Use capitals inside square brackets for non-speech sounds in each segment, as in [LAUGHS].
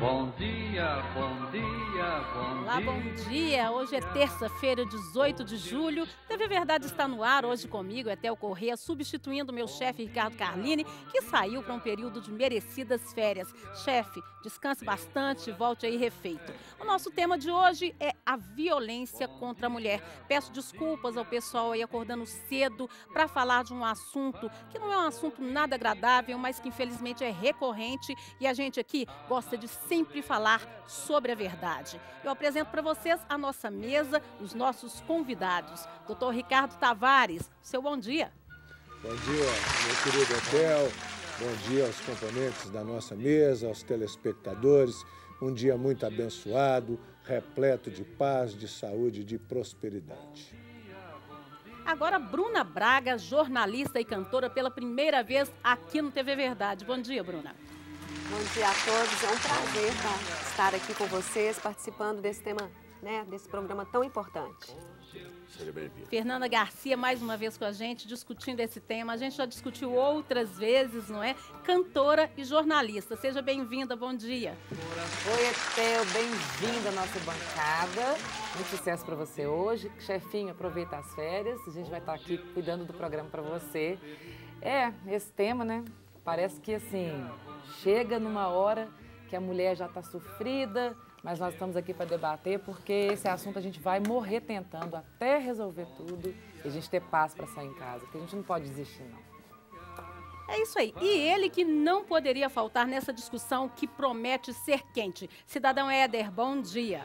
Bom dia, bom dia, bom Olá, dia. bom dia. Hoje é terça-feira, 18 de julho. TV Verdade está no ar hoje comigo, Etel Corrêa, substituindo meu chefe Ricardo Carlini, que saiu para um período de merecidas férias. Chefe, descanse bastante e volte aí refeito. O nosso tema de hoje é a violência contra a mulher. Peço desculpas ao pessoal aí acordando cedo para falar de um assunto que não é um assunto nada agradável, mas que infelizmente é recorrente e a gente aqui gosta de sempre falar sobre a verdade. Eu apresento para vocês a nossa mesa, os nossos convidados. Doutor Ricardo Tavares, seu bom dia. Bom dia, meu querido Hotel. Bom dia aos componentes da nossa mesa, aos telespectadores. Um dia muito abençoado, repleto de paz, de saúde e de prosperidade. Agora, Bruna Braga, jornalista e cantora pela primeira vez aqui no TV Verdade. Bom dia, Bruna. Bom dia a todos, é um prazer tá, estar aqui com vocês, participando desse tema, né, desse programa tão importante. Seja bem-vindo. Fernanda Garcia, mais uma vez com a gente, discutindo esse tema. A gente já discutiu outras vezes, não é? Cantora e jornalista. Seja bem-vinda, bom dia. Oi, Etel, bem-vinda à nossa bancada. Muito sucesso para você hoje. Chefinho, aproveita as férias. A gente vai estar aqui cuidando do programa para você. É, esse tema, né? Parece que assim, chega numa hora que a mulher já está sofrida, mas nós estamos aqui para debater porque esse assunto a gente vai morrer tentando até resolver tudo e a gente ter paz para sair em casa, porque a gente não pode desistir, não. É isso aí. E ele que não poderia faltar nessa discussão que promete ser quente. Cidadão Éder, bom dia.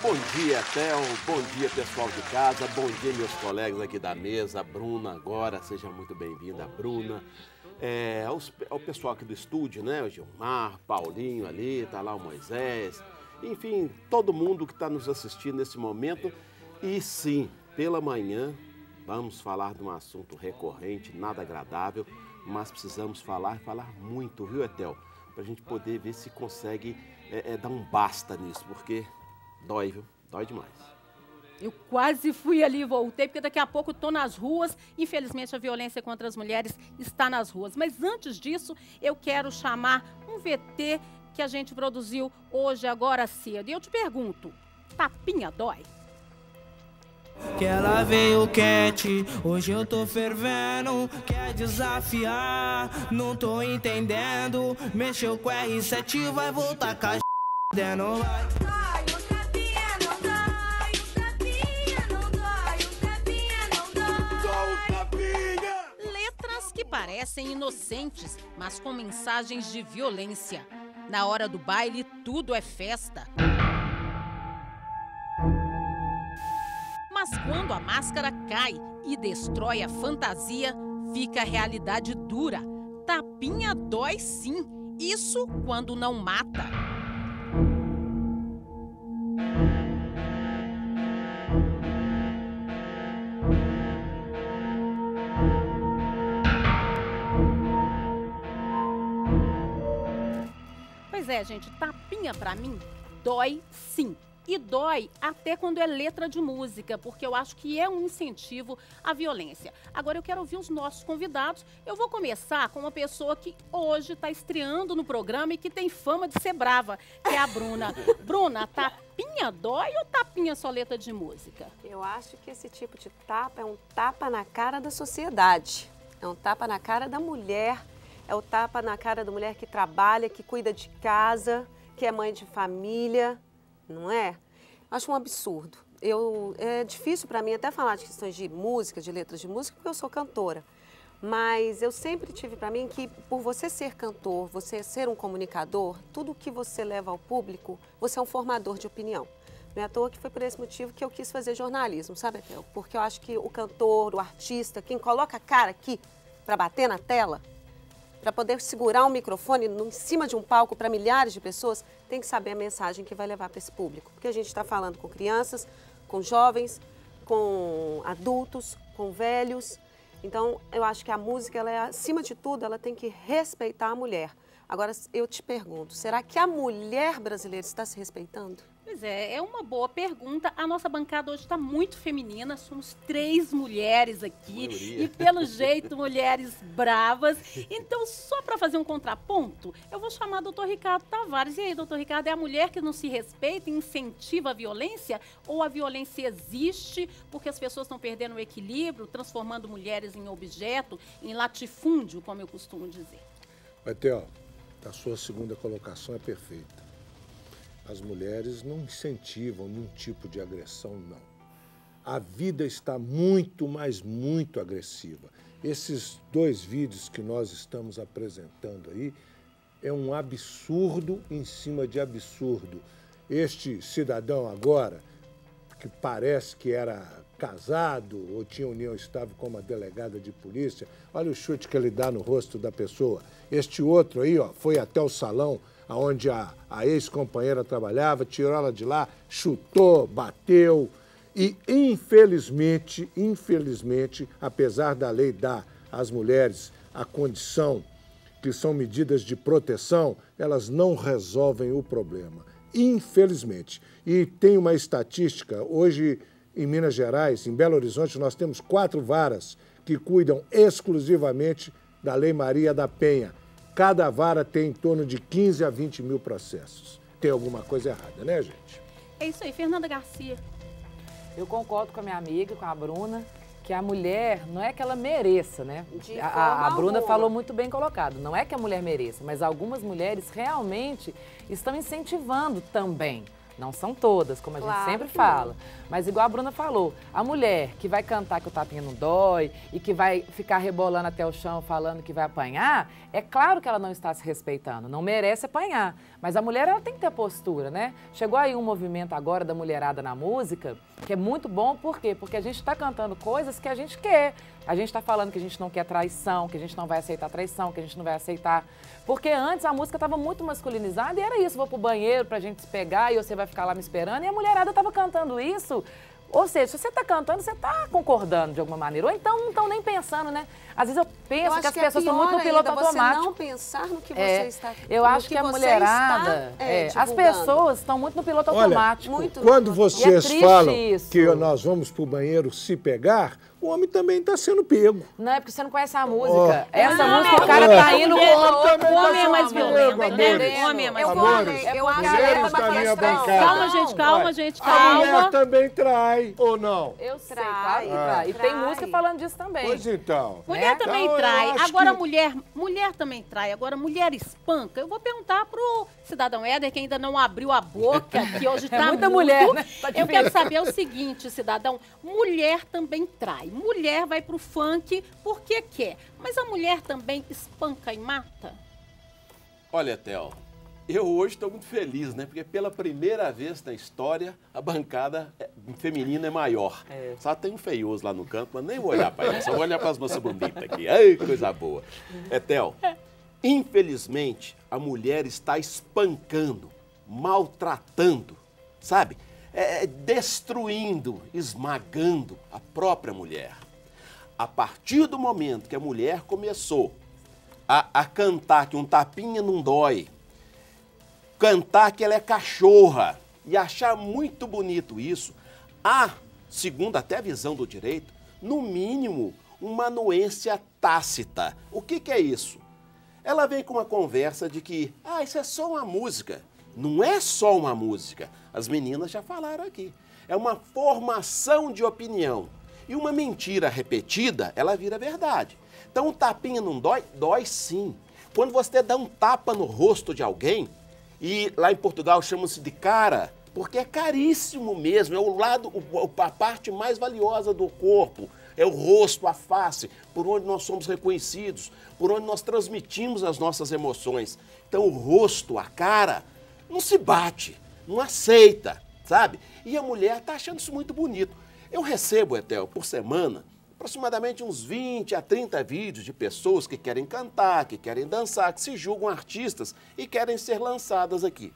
Bom dia, Theo. Bom dia, pessoal de casa. Bom dia, meus colegas aqui da mesa. Bruna, agora, seja muito bem-vinda, Bruna. É, aos- ao pessoal aqui do estúdio, né? O Gilmar, Paulinho ali, tá lá o Moisés. Enfim, todo mundo que está nos assistindo nesse momento. E sim, pela manhã, vamos falar de um assunto recorrente, nada agradável, mas precisamos falar, falar muito, viu, Etel? Para a gente poder ver se consegue é, é, dar um basta nisso, porque dói, viu? Dói demais. Eu quase fui ali e voltei, porque daqui a pouco estou nas ruas. Infelizmente, a violência contra as mulheres está nas ruas. Mas antes disso, eu quero chamar um VT que a gente produziu hoje, agora cedo. E eu te pergunto: tapinha dói? Que ela veio quente, hoje eu tô fervendo. Quer desafiar, não tô entendendo. Mexeu com R7, vai voltar com a [LAUGHS] dentro. Vai. Parecem inocentes, mas com mensagens de violência. Na hora do baile, tudo é festa. Mas quando a máscara cai e destrói a fantasia, fica a realidade dura. Tapinha dói sim. Isso quando não mata. Gente, tapinha pra mim dói sim. E dói até quando é letra de música, porque eu acho que é um incentivo à violência. Agora eu quero ouvir os nossos convidados. Eu vou começar com uma pessoa que hoje está estreando no programa e que tem fama de ser brava, que é a Bruna. [LAUGHS] Bruna, tapinha dói ou tapinha só letra de música? Eu acho que esse tipo de tapa é um tapa na cara da sociedade, é um tapa na cara da mulher, é o tapa na cara da mulher que trabalha, que cuida de casa, que é mãe de família, não é? Acho um absurdo. Eu, é difícil para mim até falar de questões de música, de letras de música, porque eu sou cantora. Mas eu sempre tive para mim que por você ser cantor, você ser um comunicador, tudo que você leva ao público, você é um formador de opinião. Não é à toa que foi por esse motivo que eu quis fazer jornalismo, sabe? Porque eu acho que o cantor, o artista, quem coloca a cara aqui para bater na tela, para poder segurar um microfone em cima de um palco para milhares de pessoas, tem que saber a mensagem que vai levar para esse público. Porque a gente está falando com crianças, com jovens, com adultos, com velhos. Então, eu acho que a música, ela é, acima de tudo, ela tem que respeitar a mulher. Agora, eu te pergunto, será que a mulher brasileira está se respeitando? Pois é, é uma boa pergunta. A nossa bancada hoje está muito feminina, somos três mulheres aqui Maioria. e, pelo jeito, mulheres bravas. Então, só para fazer um contraponto, eu vou chamar o doutor Ricardo Tavares. E aí, doutor Ricardo, é a mulher que não se respeita e incentiva a violência? Ou a violência existe porque as pessoas estão perdendo o equilíbrio, transformando mulheres em objeto, em latifúndio, como eu costumo dizer? Vai ter, ó, a sua segunda colocação é perfeita. As mulheres não incentivam nenhum tipo de agressão, não. A vida está muito, mas muito agressiva. Esses dois vídeos que nós estamos apresentando aí é um absurdo em cima de absurdo. Este cidadão agora, que parece que era casado ou tinha união estável com uma delegada de polícia, olha o chute que ele dá no rosto da pessoa. Este outro aí, ó, foi até o salão onde a, a ex-companheira trabalhava, tirou ela de lá, chutou, bateu. E, infelizmente, infelizmente, apesar da lei dar às mulheres a condição que são medidas de proteção, elas não resolvem o problema. Infelizmente. E tem uma estatística, hoje em Minas Gerais, em Belo Horizonte, nós temos quatro varas que cuidam exclusivamente da Lei Maria da Penha. Cada vara tem em torno de 15 a 20 mil processos. Tem alguma coisa errada, né, gente? É isso aí, Fernanda Garcia. Eu concordo com a minha amiga, com a Bruna, que a mulher não é que ela mereça, né? De A- forma a, a Bruna alguma. falou muito bem colocado. Não é que a mulher mereça, mas algumas mulheres realmente estão incentivando também. Não são todas, como a Claro gente sempre fala. Mas igual a Bruna falou, a mulher que vai cantar que o tapinha não dói e que vai ficar rebolando até o chão falando que vai apanhar, é claro que ela não está se respeitando, não merece apanhar. Mas a mulher ela tem que ter postura, né? Chegou aí um movimento agora da mulherada na música, que é muito bom, por quê? Porque a gente está cantando coisas que a gente quer. A gente está falando que a gente não quer traição, que a gente não vai aceitar traição, que a gente não vai aceitar. Porque antes a música estava muito masculinizada e era isso, vou pro banheiro pra gente se pegar e você vai ficar lá me esperando. E a mulherada estava cantando isso. Ou seja, se você está cantando, você está concordando de alguma maneira. Ou então não estão nem pensando, né? Às vezes eu penso Eu que acho as que pessoas é estão muito no piloto ainda você automático. não pensar no que você É, está eu acho que, a você mulherada, está, é, é, as pessoas estão muito no piloto Olha, automático. muito Quando é vocês triste falam isso. que nós vamos pro banheiro se pegar, o homem também está sendo pego. Não é porque você não conhece a música. Essa Não, música, o não, cara não. tá indo O homem O homem é mais violento? O homem é mais Eu violento. Eu acho que é uma questão. Calma, gente, calma, gente, A mulher calma. também trai, ou não? Eu sei, Trai. E tem música falando disso também. Pois então. Mulher Né? também Então, trai. Agora, que- mulher, mulher também trai. Agora, mulher espanca. Eu vou perguntar pro cidadão Éder, que ainda não abriu a boca, que hoje [LAUGHS] tá muita mudo. mulher, né? Tá Eu quero saber o seguinte, cidadão. Mulher também trai. Mulher vai pro funk porque quer. Mas a mulher também espanca e mata? Olha, Theo, eu hoje estou muito feliz, né? Porque pela primeira vez na história, a bancada é- feminina é maior. É. Só tem um feioso lá no canto, mas nem vou olhar para ela, só vou olhar para as moças bonitas aqui. Ai, coisa boa. É, Theo, infelizmente, a mulher está espancando, maltratando, sabe? É, é, destruindo, esmagando a própria mulher. A partir do momento que a mulher começou a, a cantar que um tapinha não dói, cantar que ela é cachorra e achar muito bonito isso, há, segundo até a visão do direito, no mínimo uma anuência tácita. O que, que é isso? Ela vem com uma conversa de que, ah, isso é só uma música. Não é só uma música. As meninas já falaram aqui. É uma formação de opinião. E uma mentira repetida, ela vira verdade. Então, um tapinha não dói? Dói sim. Quando você dá um tapa no rosto de alguém, e lá em Portugal chamam-se de cara, porque é caríssimo mesmo, é o lado, o- a parte mais valiosa do corpo, é o rosto, a face, por onde nós somos reconhecidos, por onde nós transmitimos as nossas emoções. Então o rosto, a cara, não se bate, não aceita, sabe? E a mulher está achando isso muito bonito. Eu recebo, Etel, por semana, aproximadamente uns 20 a 30 vídeos de pessoas que querem cantar, que querem dançar, que se julgam artistas e querem ser lançadas aqui.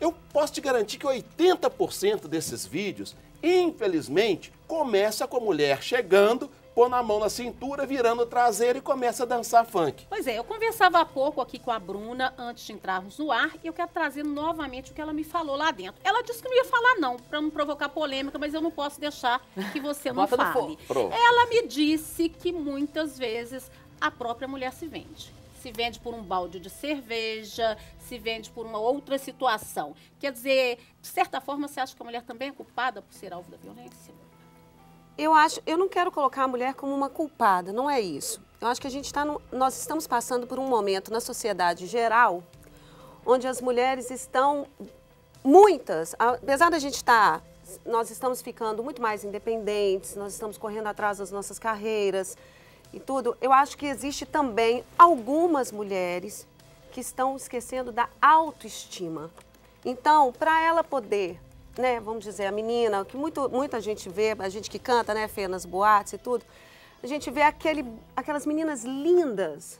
Eu posso te garantir que 80% desses vídeos, infelizmente, começa com a mulher chegando, pondo a mão na cintura, virando o traseiro e começa a dançar funk. Pois é, eu conversava há pouco aqui com a Bruna antes de entrarmos no ar e eu quero trazer novamente o que ela me falou lá dentro. Ela disse que não ia falar não, para não provocar polêmica, mas eu não posso deixar que você não fale. Ela me disse que muitas vezes a própria mulher se vende. Se vende por um balde de cerveja, se vende por uma outra situação. Quer dizer, de certa forma, você acha que a mulher também é culpada por ser alvo da violência? Eu acho, eu não quero colocar a mulher como uma culpada, não é isso. Eu acho que a gente está, nós estamos passando por um momento na sociedade geral, onde as mulheres estão muitas, apesar da gente estar, nós estamos ficando muito mais independentes, nós estamos correndo atrás das nossas carreiras e tudo. Eu acho que existe também algumas mulheres que estão esquecendo da autoestima. Então, para ela poder né, vamos dizer, a menina, que muito, muita gente vê, a gente que canta, né, Fê, nas boates e tudo, a gente vê aquele, aquelas meninas lindas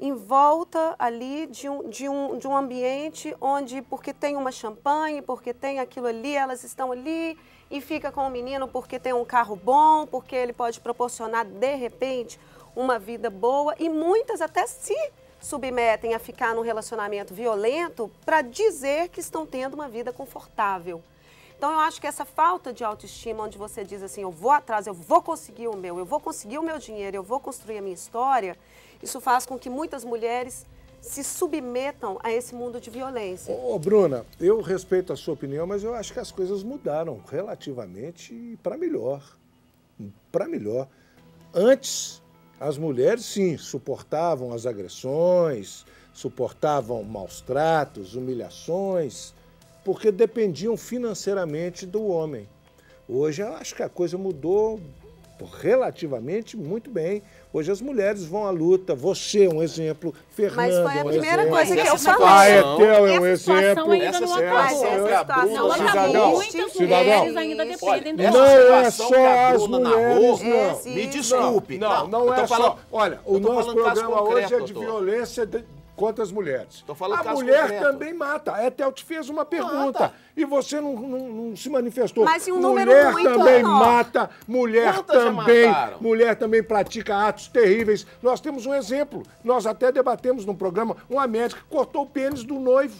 em volta ali de um, de, um, de um ambiente onde, porque tem uma champanhe, porque tem aquilo ali, elas estão ali e fica com o menino porque tem um carro bom, porque ele pode proporcionar, de repente, uma vida boa e muitas até se submetem a ficar num relacionamento violento para dizer que estão tendo uma vida confortável. Então eu acho que essa falta de autoestima, onde você diz assim, eu vou atrás, eu vou conseguir o meu, eu vou conseguir o meu dinheiro, eu vou construir a minha história, isso faz com que muitas mulheres se submetam a esse mundo de violência. Ô, Bruna, eu respeito a sua opinião, mas eu acho que as coisas mudaram relativamente para melhor. Para melhor. Antes, as mulheres, sim, suportavam as agressões, suportavam maus tratos, humilhações, porque dependiam financeiramente do homem. Hoje eu acho que a coisa mudou relativamente muito bem. Hoje as mulheres vão à luta. Você é um exemplo, Fernanda Mas foi a é primeira exemplo. coisa que eu falei. A situação- Etel é um Essa situação exemplo. ainda Essa não situação acabou. a Essa situação Não Cidadão, acabou. Muitas cidadão. mulheres ainda dependem Não é só a as Bruna mulheres, não. Me desculpe. Não, não eu tô é só. Olha, o nosso programa hoje é de violência contra as mulheres. Tô falando a caso mulher concreto. também mata. A Etel te fez uma pergunta e você não, não- não se manifestou. Mas em um número mulher muito também menor. mata, mulher Quantas também, mulher também pratica atos terríveis. Nós temos um exemplo. Nós até debatemos num programa uma médica que cortou o pênis do noivo.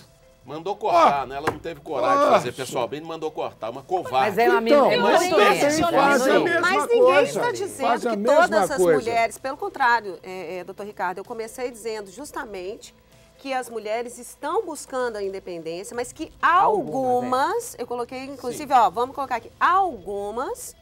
Mandou cortar, Ah! né? Ela não teve coragem de Ah! fazer pessoalmente, mandou cortar. Uma covarde. Mas é uma Então, é mas é faz a mesma Mas doente. ninguém coisa. está dizendo que todas as coisa. mulheres, pelo contrário, é, é, doutor Ricardo, eu comecei dizendo justamente que as mulheres estão buscando a independência, mas que algumas, eu coloquei inclusive, ó, vamos colocar aqui, algumas,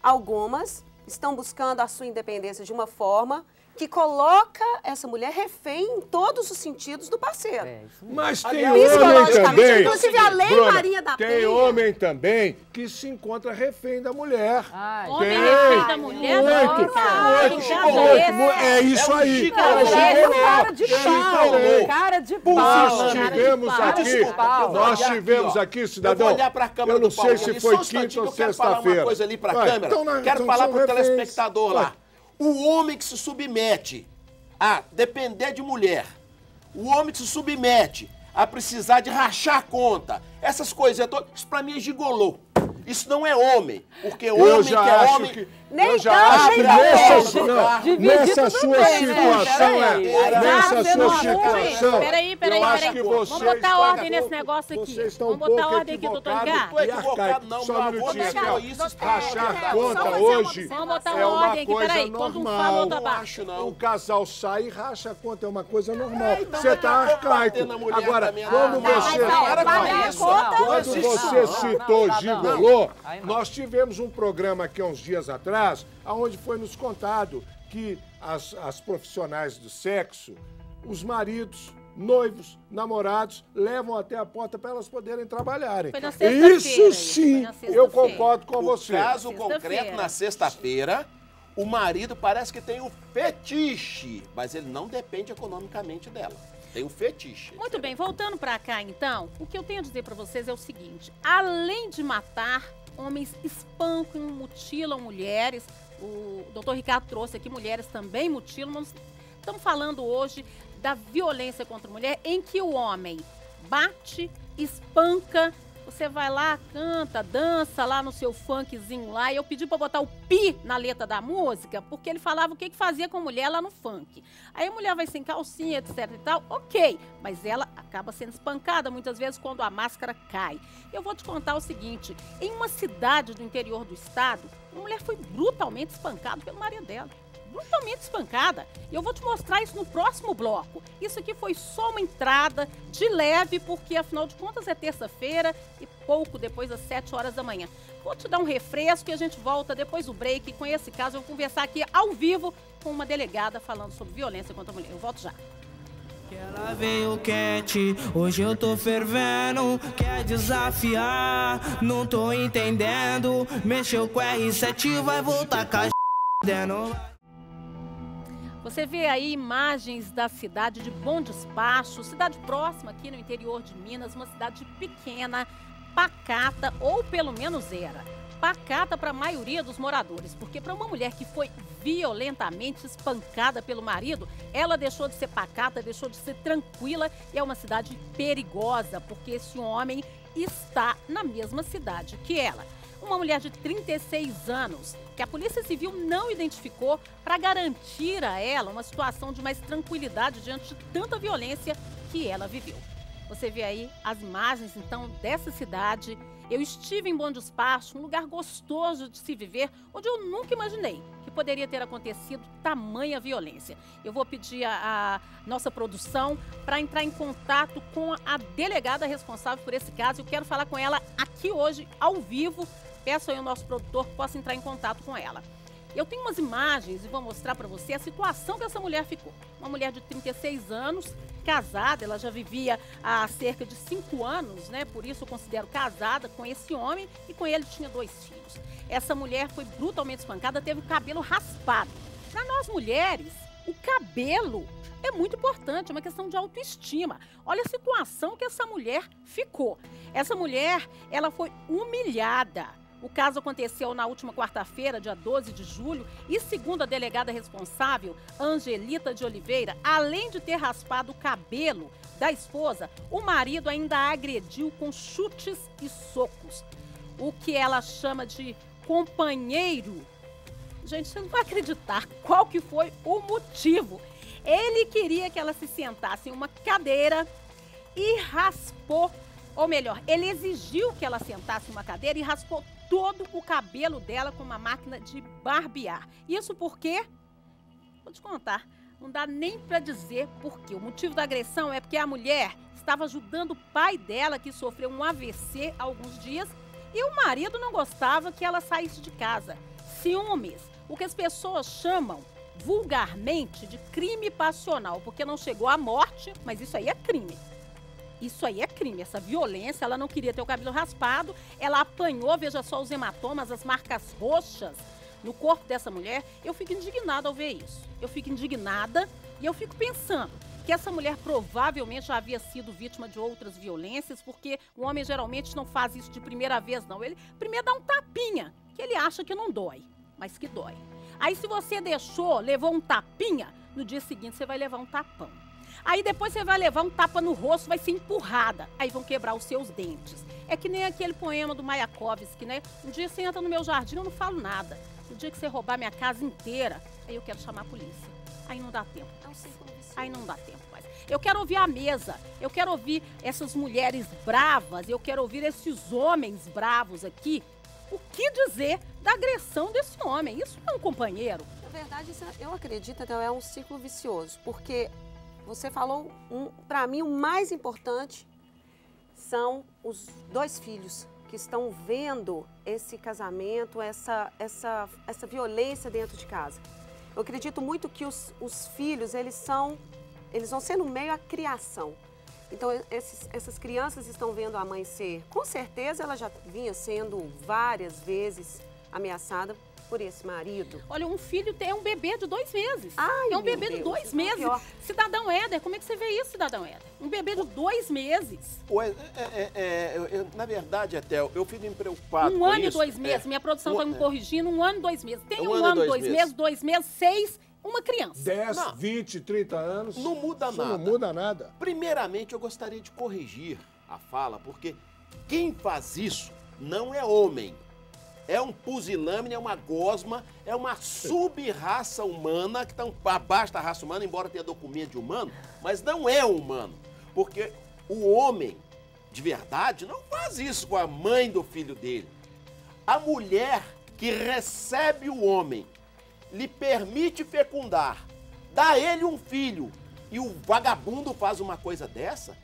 algumas estão buscando a sua independência de uma forma que coloca essa mulher refém em todos os sentidos do parceiro. É. Mas tem Aliás, homem Psicologicamente, também. inclusive a lei Bruna, Maria da Tem Penha. homem também que se encontra refém da mulher. Ai, Homem Tem. refém da mulher, Muito, não, cara. muito, muito, é muito. É isso É um aí. cara de pau, cara de Nós pau. De tivemos aqui, nós tivemos aqui, cidadão. Eu vou olhar pra câmera Eu não do Paulo sei se foi só um quinta ou que eu quero falar uma sexta-feira. coisa ali pra Vai, câmera. então nós- quero então falar pro reféns. telespectador lá. O homem que se submete a depender de mulher, o homem que se submete a precisar de rachar a conta, essas coisas todas, isso pra mim é gigolô. Isso não é homem, porque Eu homem que é acho homem... que. Nem eu já acho que nessa, nessa sua bem, né? situação, Peraí. é, nessa tá sua situação. Peraí, peraí, peraí. que Vamos você botar está ordem um nesse negócio aqui. Um Vamos botar ordem aqui, doutor Ricardo. Não é e equivocado, arcaico. não, Só um minutinho, Rachar conta hoje Vamos botar é ordem aqui, peraí. Quando um fala, normal. outro Não abaixa. O casal sai e racha a conta, é uma coisa normal. então Você está arcaico. Agora, quando você... Quando você citou gigolô, nós tivemos um programa aqui há uns dias atrás, onde foi nos contado que as, as profissionais do sexo, os maridos, noivos, namorados, levam até a porta para elas poderem trabalharem. Foi na sexta-feira Isso sim, na eu concordo com O você. caso concreto, na sexta-feira, o marido parece que tem um fetiche, mas ele não depende economicamente dela. Tem um fetiche. Muito bem, voltando pra cá então, o que eu tenho a dizer pra vocês é o seguinte: além de matar, homens espancam, mutilam mulheres. O doutor Ricardo trouxe aqui mulheres também mutilam. Nós estamos falando hoje da violência contra a mulher, em que o homem bate, espanca, Você vai lá, canta, dança lá no seu funkzinho lá. E eu pedi pra botar o pi na letra da música, porque ele falava o que, que fazia com a mulher lá no funk. Aí a mulher vai sem calcinha, etc e tal, ok. Mas ela acaba sendo espancada muitas vezes quando a máscara cai. Eu vou te contar o seguinte: em uma cidade do interior do estado, uma mulher foi brutalmente espancada pelo marido dela brutalmente espancada. E eu vou te mostrar isso no próximo bloco. Isso aqui foi só uma entrada de leve, porque afinal de contas é terça-feira e pouco depois das 7 horas da manhã. Vou te dar um refresco e a gente volta depois do break com esse caso. Eu vou conversar aqui ao vivo com uma delegada falando sobre violência contra a mulher. Eu volto já. Que ela veio quente, hoje eu tô fervendo. Quer desafiar, não tô entendendo. Mexeu com R7, vai voltar com a [LAUGHS] dentro. Você vê aí imagens da cidade de Bom Despacho, cidade próxima aqui no interior de Minas, uma cidade pequena, pacata, ou pelo menos era. Pacata para a maioria dos moradores, porque para uma mulher que foi violentamente espancada pelo marido, ela deixou de ser pacata, deixou de ser tranquila e é uma cidade perigosa, porque esse homem está na mesma cidade que ela uma mulher de 36 anos, que a Polícia Civil não identificou para garantir a ela uma situação de mais tranquilidade diante de tanta violência que ela viveu. Você vê aí as imagens, então, dessa cidade. Eu estive em Bom Despacho, um lugar gostoso de se viver, onde eu nunca imaginei que poderia ter acontecido tamanha violência. Eu vou pedir a, a nossa produção para entrar em contato com a delegada responsável por esse caso. Eu quero falar com ela aqui hoje, ao vivo, Peço aí ao nosso produtor possa entrar em contato com ela. Eu tenho umas imagens e vou mostrar para você a situação que essa mulher ficou. Uma mulher de 36 anos, casada, ela já vivia há cerca de 5 anos, né? Por isso eu considero casada com esse homem e com ele tinha dois filhos. Essa mulher foi brutalmente espancada, teve o cabelo raspado. Para nós mulheres, o cabelo é muito importante, é uma questão de autoestima. Olha a situação que essa mulher ficou. Essa mulher, ela foi humilhada o caso aconteceu na última quarta-feira, dia 12 de julho, e segundo a delegada responsável, Angelita de Oliveira, além de ter raspado o cabelo da esposa, o marido ainda a agrediu com chutes e socos. O que ela chama de companheiro. Gente, você não vai acreditar qual que foi o motivo. Ele queria que ela se sentasse em uma cadeira e raspou, ou melhor, ele exigiu que ela sentasse em uma cadeira e raspou todo o cabelo dela com uma máquina de barbear. Isso porque, vou te contar, não dá nem para dizer por quê. O motivo da agressão é porque a mulher estava ajudando o pai dela, que sofreu um AVC há alguns dias, e o marido não gostava que ela saísse de casa. Ciúmes, o que as pessoas chamam vulgarmente de crime passional, porque não chegou à morte, mas isso aí é crime. Isso aí é crime, essa violência. Ela não queria ter o cabelo raspado, ela apanhou, veja só os hematomas, as marcas roxas no corpo dessa mulher. Eu fico indignada ao ver isso. Eu fico indignada e eu fico pensando que essa mulher provavelmente já havia sido vítima de outras violências, porque o homem geralmente não faz isso de primeira vez, não. Ele primeiro dá um tapinha, que ele acha que não dói, mas que dói. Aí, se você deixou, levou um tapinha, no dia seguinte você vai levar um tapão. Aí depois você vai levar um tapa no rosto, vai ser empurrada. Aí vão quebrar os seus dentes. É que nem aquele poema do Mayakovsky, né? Um dia você entra no meu jardim, eu não falo nada. No dia que você roubar minha casa inteira, aí eu quero chamar a polícia. Aí não dá tempo. Aí não dá tempo mais. Eu quero ouvir a mesa. Eu quero ouvir essas mulheres bravas. Eu quero ouvir esses homens bravos aqui. O que dizer da agressão desse homem? Isso não é um companheiro. Na verdade, eu acredito que é um ciclo vicioso, porque você falou, um, para mim, o mais importante são os dois filhos que estão vendo esse casamento, essa, essa, essa violência dentro de casa. Eu acredito muito que os, os filhos, eles são, eles vão ser no meio à criação. Então, esses, essas crianças estão vendo a mãe ser, com certeza ela já vinha sendo várias vezes ameaçada por esse marido? Olha, um filho é um bebê de dois meses. Ai, é um bebê Deus, de dois então meses. pior. Cidadão Éder, como é que você vê isso, cidadão Éder? Um bebê de dois meses. Ué, é, é, é, eu- eu- na verdade, até eu fico me preocupado um com ano e isso. dois É, meses. Minha produção um- está me corrigindo. Um ano e dois meses. Tem Um um, ano e ano, dois dois meses. meses, dois meses, seis, uma criança. 10, Não. 20, 30 anos. Não muda isso nada. Não muda nada. Primeiramente, eu gostaria de corrigir a fala, porque Quem faz isso não é homem. É um pusilâmine, é uma gosma, é uma sub-raça humana que está abaixo da raça humana, embora tenha documento de humano, mas não é humano. Porque o homem, de verdade, não faz isso com a mãe do filho dele. A mulher que recebe o homem, lhe permite fecundar, dá ele um filho e o vagabundo faz uma coisa dessa,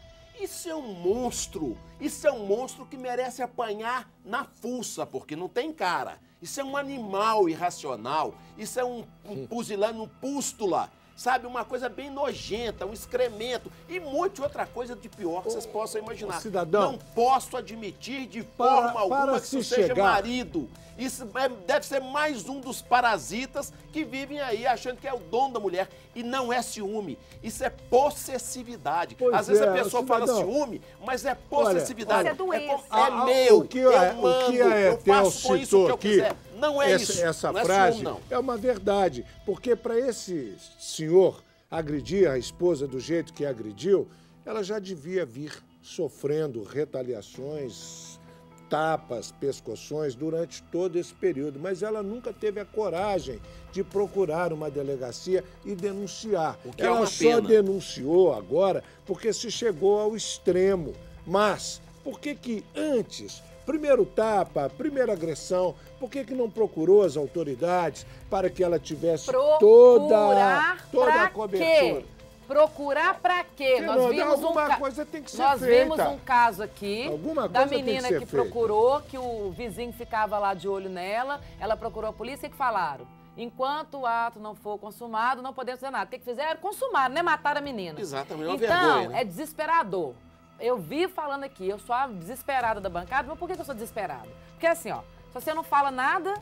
isso é um monstro. Isso é um monstro que merece apanhar na fuça, porque não tem cara. Isso é um animal irracional. Isso é um, um pusilânime, um pústula. Sabe, uma coisa bem nojenta, um excremento e muita outra coisa de pior que vocês possam imaginar. ô, cidadão. não posso admitir de Para- forma alguma para que se isso seja chegar- marido. Isso é- deve ser mais um dos parasitas que vivem aí achando que é o dono da mulher. E não é ciúme. Isso é possessividade. Pois Às vezes é, a pessoa fala cidadão. ciúme, mas é possessividade. Isso é doença. como- A- é a- meu, o que eu a, mando, o que a eu faço com isso o que eu aqui, quiser. Não é essa, isso. essa não é frase ciúme, não. é uma verdade, porque para esse senhor agredir a esposa do jeito que agrediu, ela já devia vir sofrendo retaliações, tapas, pescoções durante todo esse período, mas ela nunca teve a coragem de procurar uma delegacia e denunciar. O que é ela uma só pena. denunciou agora porque se chegou ao extremo. Mas por que que antes, primeiro tapa, primeira agressão, por que que não procurou as autoridades para que ela tivesse toda, Procurar toda pra a cobertura? quê? Procurar pra quê? Fernanda, Nós vimos um alguma ca- coisa tem que ser Nós feita. vimos um caso aqui Alguma da que menina que, feita. procurou, que o vizinho ficava lá de olho nela, ela procurou a polícia e que falaram? Enquanto o ato não for consumado, não podemos fazer nada. O que que fizeram? Consumaram, né? Mataram a menina. Exatamente, é uma Então, vergonha, né? é desesperador. Eu vi falando aqui, eu sou a desesperada da bancada, mas por que que eu sou desesperada? Porque assim, ó, se você não fala nada,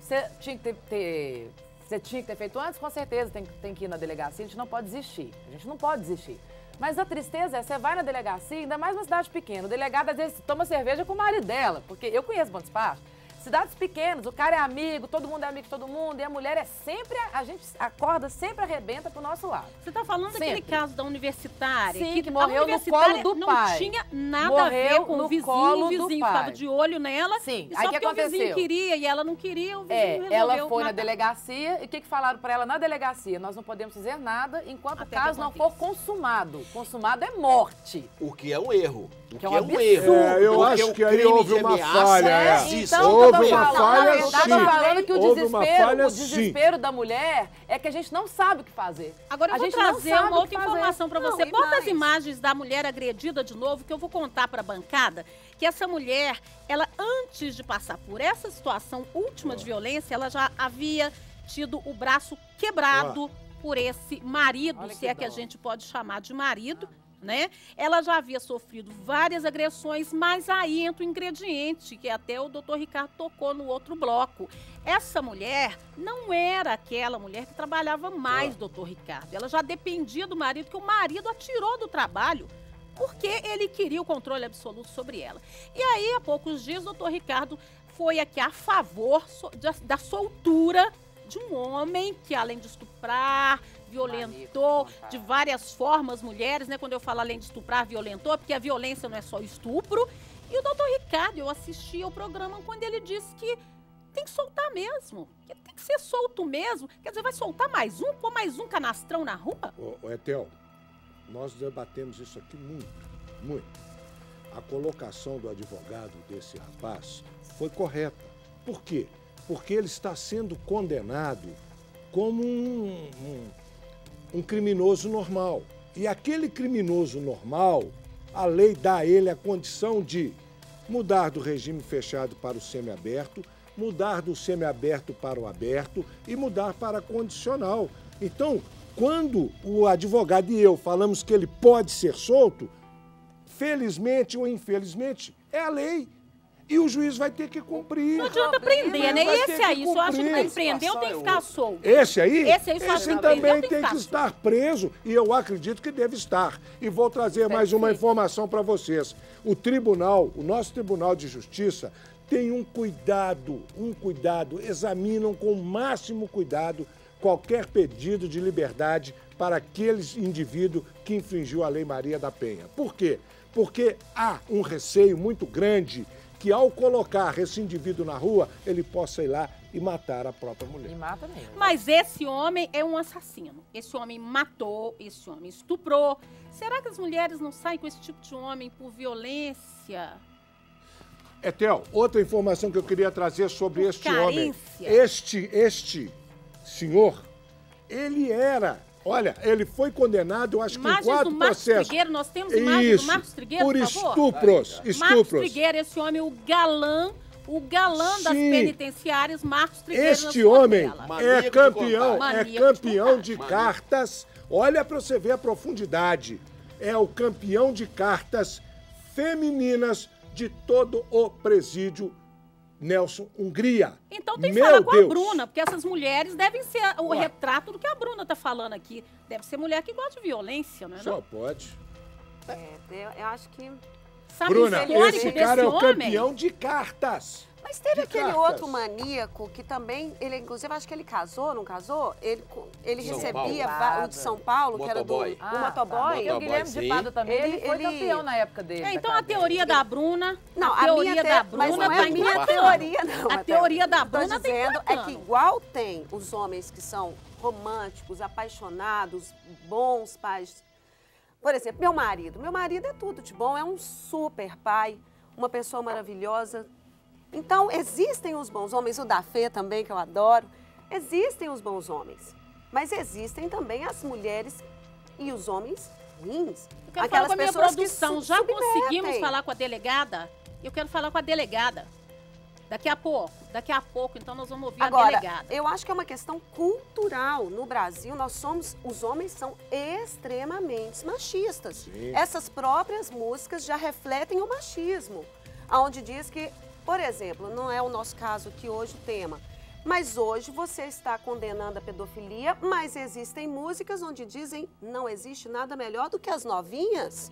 você tinha que ter, ter- você tinha que ter feito antes, com certeza tem, tem que ir na delegacia, a gente não pode desistir. A gente não pode desistir. Mas a tristeza é, você vai na delegacia, ainda mais uma cidade pequena. O delegado, às vezes, toma cerveja com o marido dela, porque eu conheço Bom Despacho. Cidades pequenas, o cara é amigo, todo mundo é amigo de todo mundo, e a mulher é sempre, a gente acorda sempre arrebenta pro nosso lado. Você está falando daquele Sempre. caso da universitária? Sim, que a morreu no universitária colo do não pai. tinha nada a ver Morreu com no o vizinho. colo O do vizinho estava de olho nela. Sim, E aí só o que porque o vizinho aconteceu? queria e ela não queria, o vizinho É, resolveu ela foi na matar. delegacia e o que, que falaram pra ela na delegacia? Nós não podemos fazer nada enquanto Até o que caso não for consumado. Consumado é morte. O que é um erro. O que, Que é um é um absurdo. erro. É, eu Porque acho que aí houve uma falha, não é. existe. Então, Houve eu tô uma falando, falha, na verdade, sim. eu tô falando que o Houve desespero, falha, o sim. desespero da mulher é que a gente não sabe o que fazer. Agora eu a vou gente não trazer sabe uma outra informação para você. Bota as mais? imagens da mulher agredida de novo, que eu vou contar para a bancada que essa mulher, ela antes de passar por essa situação última de violência, ela já havia tido o braço quebrado por esse marido, Olha se que é que a gente pode chamar de marido. Né? Ela já havia sofrido várias agressões, mas aí entra o ingrediente, que até o doutor Ricardo tocou no outro bloco. Essa mulher não era aquela mulher que trabalhava mais, doutor Ricardo. Ela já dependia do marido, que o marido atirou do trabalho porque ele queria o controle absoluto sobre ela. E aí, há poucos dias, o doutor Ricardo foi aqui a favor da soltura de um homem que, além de estuprar, violentou de várias formas mulheres, né? Quando eu falo além de estuprar, violentou, porque a violência não é só estupro. E o doutor Ricardo, eu assisti ao programa quando ele disse que tem que soltar mesmo. Que tem que ser solto mesmo. Quer dizer, vai soltar mais um, pôr mais um canastrão na rua? Ô, ô, Etel, nós debatemos isso aqui muito, muito. A colocação do advogado desse rapaz foi correta. Por quê? Porque ele está sendo condenado como um, um, um criminoso normal. E aquele criminoso normal, a lei dá a ele a condição de mudar do regime fechado para o semiaberto, mudar do semiaberto para o aberto e mudar para condicional. Então, quando o advogado e eu falamos que ele pode ser solto, felizmente ou infelizmente, é a lei. E o juiz vai ter que cumprir. Não adianta prender, né? Ter Esse aí, eu acho que vai prender, eu tenho que ficar solto. Esse aí, Esse aí só acha que vai também tem que tem que estar preso e eu acredito que deve estar. E vou trazer mais uma informação para vocês. O tribunal, o nosso Tribunal de Justiça, tem um cuidado, um cuidado, examinam com o máximo cuidado qualquer pedido de liberdade para aqueles indivíduos que infringiu a Lei Maria da Penha. Por quê? porque há um receio muito grande que ao colocar esse indivíduo na rua, ele possa ir lá e matar a própria mulher. E mata mesmo. Mas esse homem é um assassino. Esse homem matou, esse homem estuprou. Será que as mulheres não saem com esse tipo de homem por violência? Etel, outra informação que eu queria trazer sobre Por este homem. carência. Este, este senhor, ele era, olha, ele foi condenado, eu acho que em Imagens quatro do Marcos processos. Trigueiro, nós temos imagens Isso, do Marcos Trigueiro, por por favor? estupros, Marcos estupros. Trigueiro, esse homem, o galã, o galã das Sim. penitenciárias, Marcos Trigueiro. Este homem é de campeão, é de campeão de Maníaco. cartas. Olha para você ver a profundidade. É o campeão de cartas femininas de todo o presídio Nelson Hungria. Então tem que Meu falar com Deus. a Bruna, porque essas mulheres devem ser o Ué. retrato do que a Bruna tá falando aqui. Deve ser mulher que gosta de violência, não é? Só Não? pode. É, eu, eu acho que. Sabe Bruna, esse cara é o homem? campeão de cartas. Mas teve aquele cartas. outro maníaco que também, ele inclusive acho que ele casou, não casou? Ele, ele São recebia Paulo. o de São Paulo, que era do Motoboy. o Ah, motoboy. Tá. O Motoboy, Guilherme sim. de Pado também, ele, Ele- foi ele- campeão na época dele. É, então a teoria da Bruna, Não, a a teoria da Bruna mas não é tá a minha teoria, não. A teoria da Bruna tá dizendo é que igual tem os homens que são românticos, apaixonados, bons pais. Por exemplo, meu marido. Meu marido é tudo de bom, é um super pai, uma pessoa maravilhosa. Então, existem os bons homens, o da Fê também, que eu adoro. Existem os bons homens. Mas existem também as mulheres e os homens ruins. Eu quero falar com a minha pessoas que produção. Já submetem. conseguimos falar com a delegada? Eu quero falar com a delegada. Daqui a pouco, daqui a pouco, então nós vamos ouvir a Agora, delegada. eu acho que é uma questão cultural. No Brasil, nós somos, os homens são extremamente machistas. Sim. Essas próprias músicas já refletem o machismo. Onde diz que, por exemplo, não é o nosso caso aqui hoje o tema, mas hoje você está condenando a pedofilia, mas existem músicas onde dizem não existe nada melhor do que as novinhas.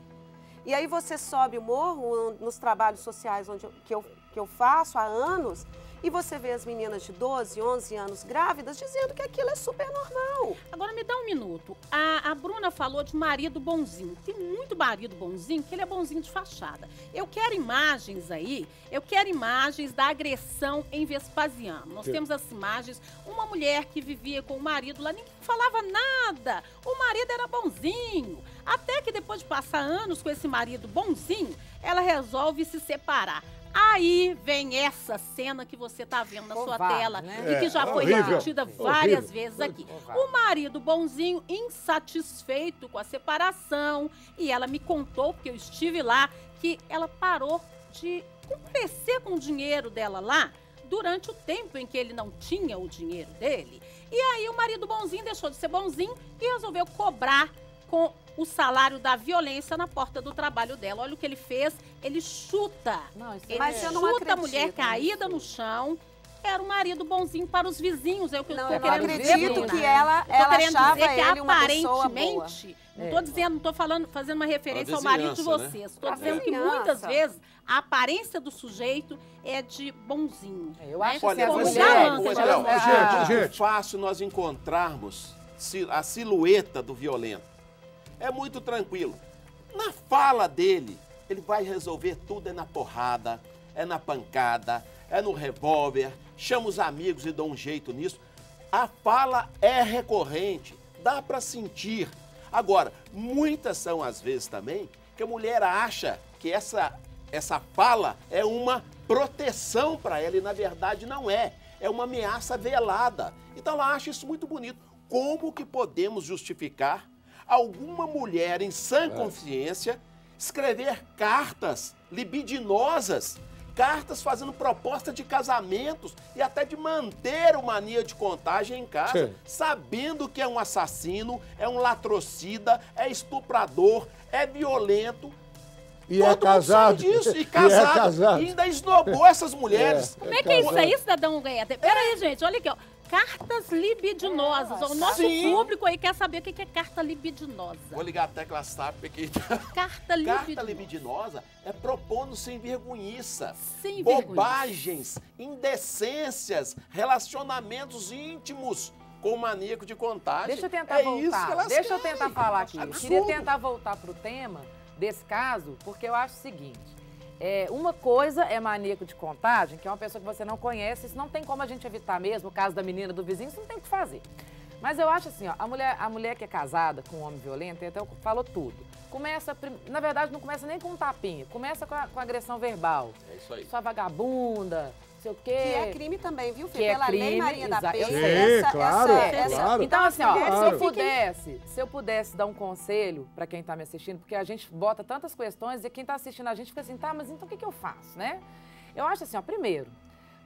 E aí você sobe o morro nos trabalhos sociais onde que, eu, que eu faço há anos e você vê as meninas de 12, 11 anos grávidas dizendo que aquilo é super normal. Agora me dá um minuto. A, a Bruna falou de marido bonzinho. Tem muito marido bonzinho que ele é bonzinho de fachada. Eu quero imagens aí, eu quero imagens da agressão em Vespasiano. Nós Sim. temos as imagens, uma mulher que vivia com o marido lá, ninguém falava nada. O marido era bonzinho. Até que depois de passar anos com esse marido bonzinho, ela resolve se separar. Aí vem essa cena que você tá vendo na sua tela né? e que É, já foi horrível, repetida várias horrível. vezes aqui. O marido bonzinho, insatisfeito com a separação, e ela me contou, porque eu estive lá, que ela parou de comparecer com o dinheiro dela lá durante o tempo em que ele não tinha o dinheiro dele. E aí o marido bonzinho deixou de ser bonzinho e resolveu cobrar com o salário da violência na porta do trabalho dela. Olha o que ele fez, ele chuta. Não, isso Ele Mas eu não chuta a mulher acredito caída no chão. Era um marido bonzinho para os vizinhos, é o que eu Não, estou eu não querendo dizer, acredito Bruna. que ela, Eu tô ela querendo achava dizer que ele uma pessoa boa. aparentemente, não É. estou dizendo, não estou falando, fazendo uma referência ao marido de né? vocês. Estou A dizendo que muitas vezes a aparência do sujeito é de bonzinho. É, eu né? acho que Olha, Como você, galã, Estel, viu? gente, é gente. fácil nós encontrarmos a silhueta do violento. É muito tranquilo. Na fala dele, ele vai resolver tudo é na porrada, é na pancada, é no revólver, chama os amigos e dá um jeito nisso. A fala é recorrente, dá para sentir. Agora, muitas são as vezes também que a mulher acha que essa, essa fala é uma proteção para ela e na verdade não é. É uma ameaça velada. Então ela acha isso muito bonito. Como que podemos justificar alguma mulher em sã consciência escrever cartas libidinosas, cartas fazendo proposta de casamentos e até de manter o mania de contagem em casa, Sim. sabendo que é um assassino, é um latrocida, é estuprador, é violento. E é Todo casado. disso, e [LAUGHS] E é casado. casado. E ainda esnobou essas mulheres. Como é que é isso casado. aí, cidadão Guedes? Peraí, gente, olha aqui, ó. Cartas libidinosas. O nosso Sim. público aí quer saber o que é carta libidinosa. Vou ligar a tecla SAP aqui. [LAUGHS] Carta libidinosa. Carta libidinosa é propondo sem vergonhiça. Sem bobagens, indecências, relacionamentos íntimos com o maníaco de contagem. Deixa eu tentar é Isso que voltar. elas Deixa eu querem. tentar falar aqui. Eu Absurdo. queria tentar voltar pro tema, desse caso, porque eu acho o seguinte. É, uma coisa é maníaco de contagem, que é uma pessoa que você não conhece, isso não tem como a gente evitar mesmo, o caso da menina do vizinho, isso não tem o que fazer. Mas eu acho assim, ó, a mulher, a mulher que é casada com um homem violento, então falou tudo. Começa, na verdade, não começa nem com um tapinha, começa com a, com a agressão verbal. É isso aí. Sua vagabunda, sei o quê. Que é crime também, viu, Que Fê? é Pela lei crime, Maria da Penha. sei. essa, claro, essa, essa- claro. Então, assim, ó, mulheres se eu pudesse, se eu pudesse dar um conselho para quem está me assistindo, porque a gente bota tantas questões e quem está assistindo a gente fica assim, tá, mas então o que, que eu faço, né? Eu acho assim, ó, primeiro,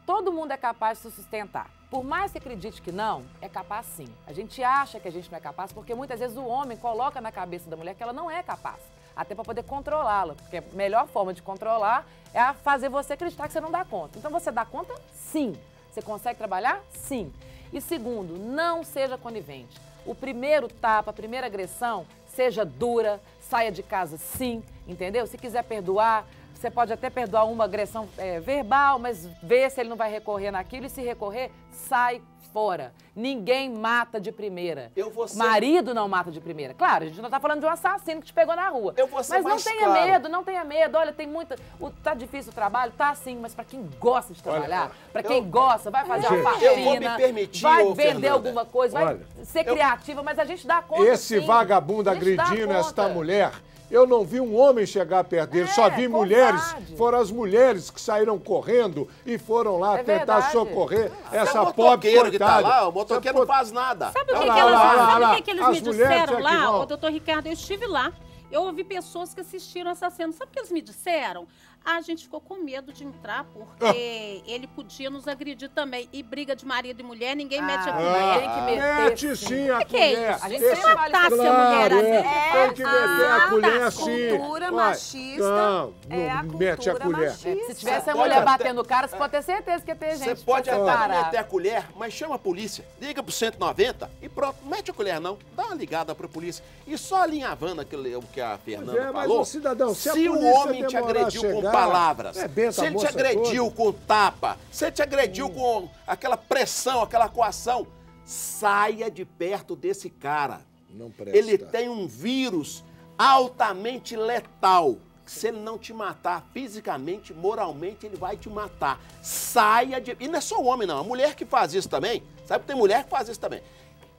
todo mundo é capaz de se sustentar. Por mais que acredite que não, é capaz sim. A gente acha que a gente não é capaz porque muitas vezes o homem coloca na cabeça da mulher que ela não é capaz. Até para poder controlá-la, porque a melhor forma de controlar é fazer você acreditar que você não dá conta. Então você dá conta? Sim. Você consegue trabalhar? Sim. E segundo, não seja conivente. O primeiro tapa, a primeira agressão, seja dura, saia de casa sim, entendeu? Se quiser perdoar, você pode até perdoar uma agressão é, verbal, mas vê se ele não vai recorrer naquilo e se recorrer, sai fora. Ninguém mata de primeira. Eu vou ser- Marido não mata de primeira. Claro, a gente não está falando de um assassino que te pegou na rua. Eu vou ser mas não mais tenha claro. medo, não tenha medo. Olha, tem muita. O, tá difícil o trabalho? Tá sim, mas para quem gosta de trabalhar, para quem eu- gosta, vai fazer Gente. uma faxina, Eu vou me permitir, vai ô, vender Fernanda. alguma coisa, vai Olha, ser eu- criativa, mas a gente dá conta. Esse sim. vagabundo agredindo esta mulher, eu não vi um homem chegar perto dele, É, só vi mulheres. Foram as mulheres que saíram correndo e foram lá É tentar verdade. socorrer É essa o pobre que tá lá, o motoqueiro não faz nada. Sabe o que, que lá, elas, olha lá, sabe olha o lá. que, que eles As me disseram é lá, ô doutor Ricardo? Eu estive lá. Eu ouvi pessoas que assistiram essa cena. Sabe o que eles me disseram? Ah, a gente ficou com medo de entrar porque Ah. ele podia nos agredir também. E briga de marido e mulher, ninguém Ah, mete a ah, colher. tem que meter, Mete sim. sim a O que é colher. isso? A gente Se fala matasse isso. a mulher Claro, ali, é. Tem que meter a a colher sim. cultura machista Não, é a não mete a cultura colher. machista. Se tivesse a Pode mulher até- batendo no cara, você pode ter certeza que ia ter Você gente. pode pra até não meter a colher, mas chama a polícia. Liga pro 190 e pronto. Não mete a colher, não. Dá uma ligada pra polícia. E só alinhavando aquilo o que a Fernanda é, mas, falou. ô, cidadão, se a o polícia homem te agrediu com palavras, é benta se ele te agrediu com tapa, se ele te agrediu com aquela pressão, aquela coação, saia de perto desse cara. Não presta. Ele tem um vírus altamente letal. Se ele não te matar fisicamente, moralmente, ele vai te matar. Saia de. E não é só o homem, não. A mulher que faz isso também. Sabe que tem mulher que faz isso também.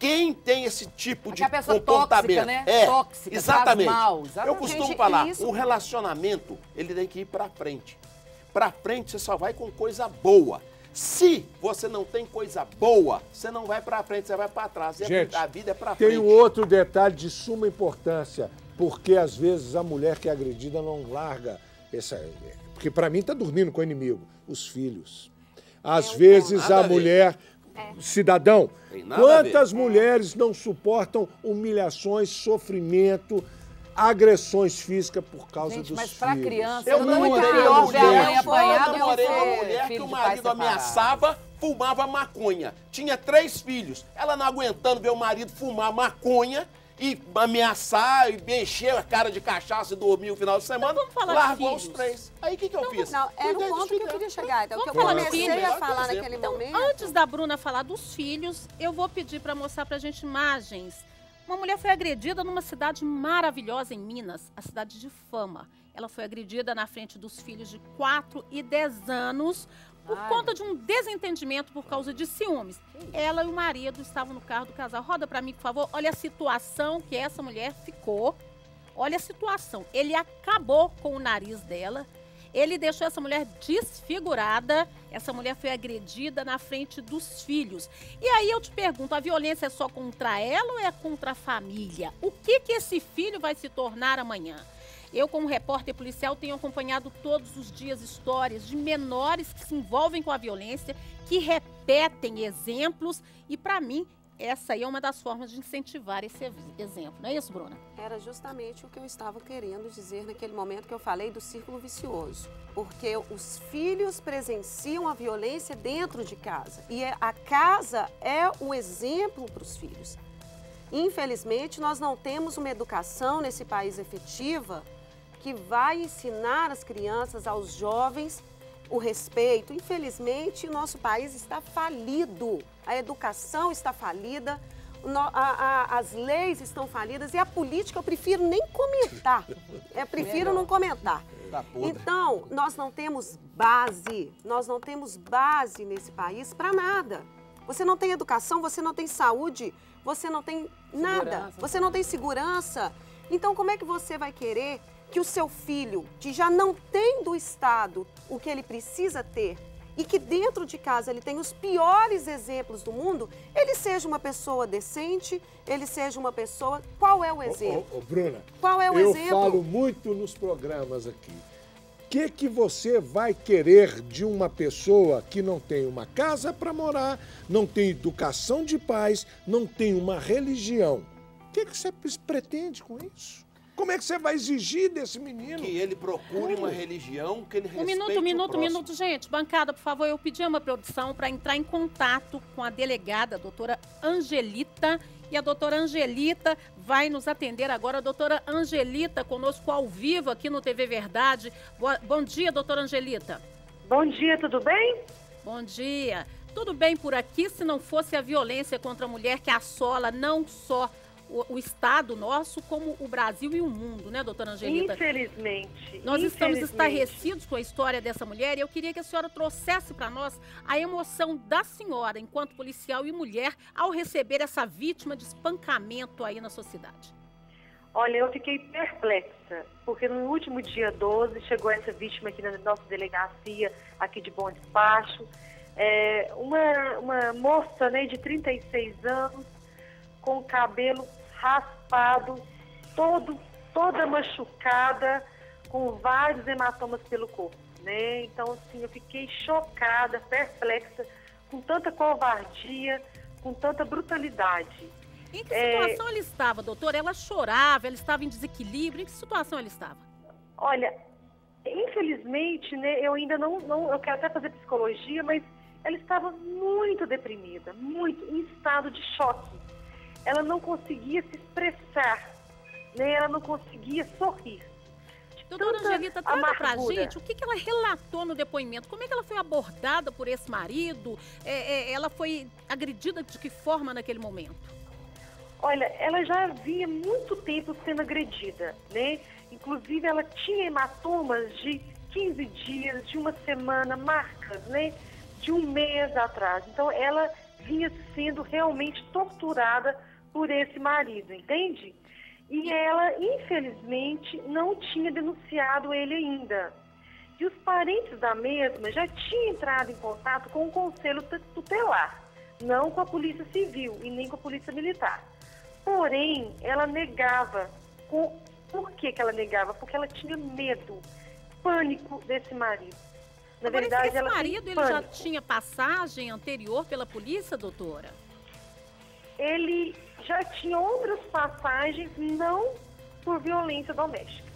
Quem tem esse tipo de comportamento? tóxica, né? É, Tóxica, exatamente. faz mal, Eu exatamente. costumo Gente, falar, isso- o relacionamento, ele tem que ir pra frente. Pra frente você só vai com coisa boa. Se você não tem coisa boa, você não vai pra frente, você vai pra trás. E a Gente, vida- a vida é pra Tem frente. um outro detalhe de suma importância, porque às vezes a mulher que é agredida não larga essa. Porque para mim tá dormindo com o inimigo, os filhos. Às É vezes a a mulher, cidadão, quantas mulheres não suportam humilhações, sofrimento, agressões físicas por causa Gente, dos mas filhos? criança, Eu é namorei muito uma pior ver a mãe mulher, apanhar eu namorei uma ser mulher que o marido ameaçava, fumava maconha. Tinha três filhos. Ela não aguentando ver o marido fumar maconha e ameaçar e encher a cara de cachaça e dormir o final de semana, vamos falar de largou os filhos. três. Aí o que, que eu fiz? Não, era Cuidei o ponto que eu queria chegar. Então, que eu Vamos falar de comecei filhos? a falar Então, naquele Então, momento. antes da Bruna falar dos filhos, eu vou pedir para mostrar pra gente imagens. Uma mulher foi agredida numa cidade maravilhosa em Minas, a cidade de Fama. Ela foi agredida na frente dos filhos de 4 e 10 anos por Ai. conta de um desentendimento por causa de ciúmes. Ela e o marido estavam no carro do casal. Roda para mim, por favor. Olha a situação que essa mulher ficou. Olha a situação. Ele acabou com o nariz dela. Ele deixou essa mulher desfigurada. Essa mulher foi agredida na frente dos filhos. E aí eu te pergunto, a violência é só contra ela ou é contra a família? O que que esse filho vai se tornar amanhã? Eu, como repórter policial, tenho acompanhado todos os dias histórias de menores que se envolvem com a violência, que repetem exemplos e, para mim, essa aí é uma das formas de incentivar esse exemplo. Não é isso, Bruna? Era justamente o que eu estava querendo dizer naquele momento que eu falei do círculo vicioso. Porque os filhos presenciam a violência dentro de casa. E é- a casa é o exemplo para os filhos. Infelizmente, nós não temos uma educação nesse país efetiva que vai ensinar as crianças, aos jovens, o respeito. Infelizmente, o nosso país está falido. A educação está falida, a- a- as leis estão falidas e a política eu prefiro nem comentar. Eu prefiro não comentar. Tá. Então, nós não temos base, nós não temos base nesse país para nada. Você não tem educação, você não tem saúde, você não tem nada, Segurança. você não tem segurança. Então, como é que você vai querer que o seu filho, que já não tem do Estado o que ele precisa ter, e que dentro de casa ele tem os piores exemplos do mundo, ele seja uma pessoa decente, ele seja uma pessoa. Qual é o exemplo? Ô, ô, Bruna, Qual é o eu exemplo? falo muito nos programas aqui. O que, que você vai querer de uma pessoa que não tem uma casa para morar, não tem educação de paz, não tem uma religião? O que, que você pretende com isso? Como é que você vai exigir desse menino? Que ele procure uma religião que ele Um respeite minuto, o um minuto, um minuto, gente. Bancada, por favor, eu pedi a uma produção para entrar em contato com a delegada, a doutora Angelita. E a doutora Angelita vai nos atender agora. A doutora Angelita conosco ao vivo aqui no TV Verdade. Boa- bom dia, doutora Angelita. Bom dia, tudo bem? Bom dia. Tudo bem por aqui se não fosse a violência contra a mulher que assola não só o, o Estado nosso, como o Brasil e o mundo, né, doutora Angelita? Infelizmente. Nós estamos infelizmente. estarrecidos com a história dessa mulher e eu queria que a senhora trouxesse para nós a emoção da senhora, enquanto policial e mulher, ao receber essa vítima de espancamento aí na sociedade. Olha, eu fiquei perplexa, porque no último dia 12 chegou essa vítima aqui na nossa delegacia, aqui de Bom Despacho. É, uma, uma moça né, de 36 anos, com cabelo raspado, todo, toda machucada, com vários hematomas pelo corpo. Né? Então, assim, eu fiquei chocada, perplexa, com tanta covardia, com tanta brutalidade. Em que É. situação ela estava, doutora? Ela chorava, ela estava em desequilíbrio? Em que situação ela estava? Olha, infelizmente, né, eu ainda não, não, eu quero até fazer psicologia, mas ela estava muito deprimida, muito, em estado de choque. Ela não conseguia se expressar, né, ela não conseguia sorrir. Doutora tanta Angelita, traga pra gente o que, que ela relatou no depoimento. Como é que ela foi abordada por esse marido? É, é, ela foi agredida de que forma naquele momento? Olha, ela já havia muito tempo sendo agredida, né? Inclusive, ela tinha hematomas de 15 dias, de uma semana, marcas, né? De um mês atrás. Então, ela vinha sendo realmente torturada por esse marido, entende? E ela, infelizmente, não tinha denunciado ele ainda. E os parentes da mesma já tinham entrado em contato com o conselho tutelar, não com a polícia civil e nem com a polícia militar. Porém, ela negava. Com... Por que, que ela negava? Porque ela tinha medo, pânico desse marido. Na Agora, verdade, esse ela marido, ele já tinha passagem anterior pela polícia, doutora? Ele já tinha outras passagens, não por violência doméstica.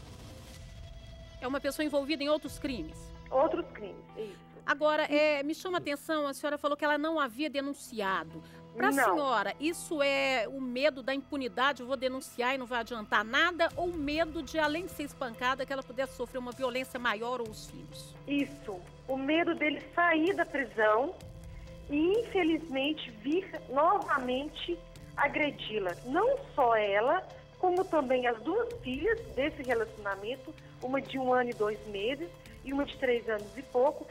É uma pessoa envolvida em outros crimes? Outros crimes, isso. Agora, é, me chama a atenção, a senhora falou que ela não havia denunciado. Para a senhora, isso é o medo da impunidade, eu vou denunciar e não vai adiantar nada, ou o medo de, além de ser espancada, que ela pudesse sofrer uma violência maior ou os filhos? Isso. O medo dele sair da prisão e, infelizmente, vir novamente agredi-la. Não só ela, como também as duas filhas desse relacionamento, uma de um ano e dois meses e uma de três anos e pouco,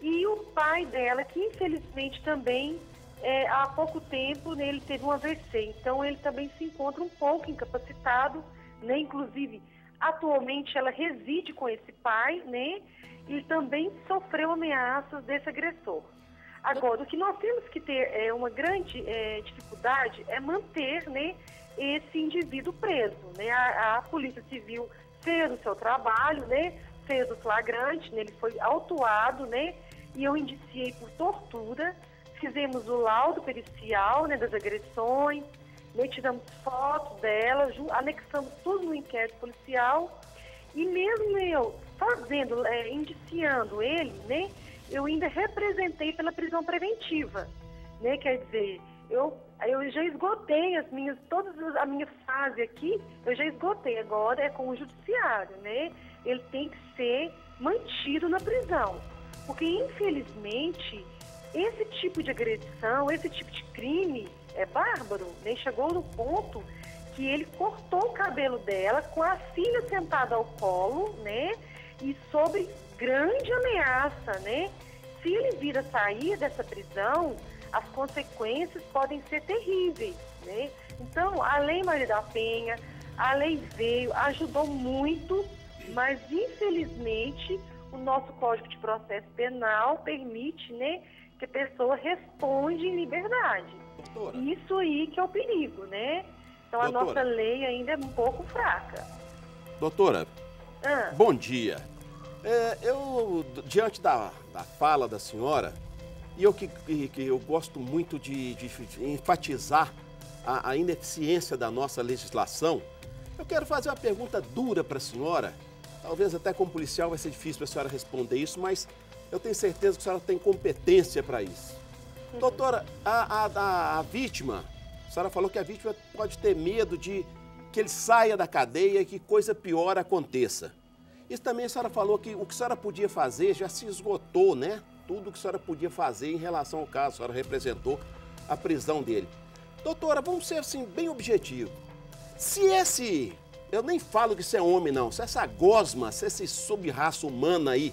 e o pai dela, que infelizmente também é, há pouco tempo né, ele teve um AVC, então ele também se encontra um pouco incapacitado, né? Inclusive, atualmente ela reside com esse pai, né? E também sofreu ameaças desse agressor. Agora, o que nós temos que ter é uma grande é, dificuldade é manter, né, esse indivíduo preso, né? A, a Polícia Civil fez o seu trabalho, né? Fez o flagrante, né? Ele foi autuado, né? E eu indiciei por tortura. Fizemos o laudo pericial, né, das agressões, né, tiramos fotos dela, anexamos tudo no inquérito policial. E mesmo eu fazendo, é, indiciando ele, né, eu ainda representei pela prisão preventiva, né, quer dizer, eu, eu já esgotei as minhas, toda a minha fase aqui, eu já esgotei, agora é com o judiciário, né, ele tem que ser mantido na prisão, porque infelizmente esse tipo de agressão, esse tipo de crime é bárbaro, né, chegou no ponto que ele cortou o cabelo dela com a filha sentada ao colo, né? E sob grande ameaça, né? Se ele vir a sair dessa prisão, as consequências podem ser terríveis, né? Então, a Lei Maria da Penha, a lei veio, ajudou muito, mas infelizmente o nosso Código de Processo Penal permite, né, que a pessoa responde em liberdade. Doutora. Isso aí que é o perigo, né? Então a Doutora. nossa lei ainda é um pouco fraca. Doutora, Ah, bom dia. É, eu, diante da, da fala da senhora, e eu que, que- eu gosto muito de, de enfatizar a, a ineficiência da nossa legislação, eu quero fazer uma pergunta dura para a senhora. Talvez até como policial vai ser difícil para a senhora responder isso, mas eu tenho certeza que a senhora tem competência para isso. Doutora, a, a- a- a vítima, a senhora falou que a vítima pode ter medo de que ele saia da cadeia e que coisa pior aconteça. Isso também a senhora falou que o que a senhora podia fazer já se esgotou, né? Tudo que a senhora podia fazer em relação ao caso, a senhora representou a prisão dele. Doutora, vamos ser assim, bem objetivo. Se esse, eu nem falo que isso é homem não, se essa gosma, se esse sub-raça humana aí,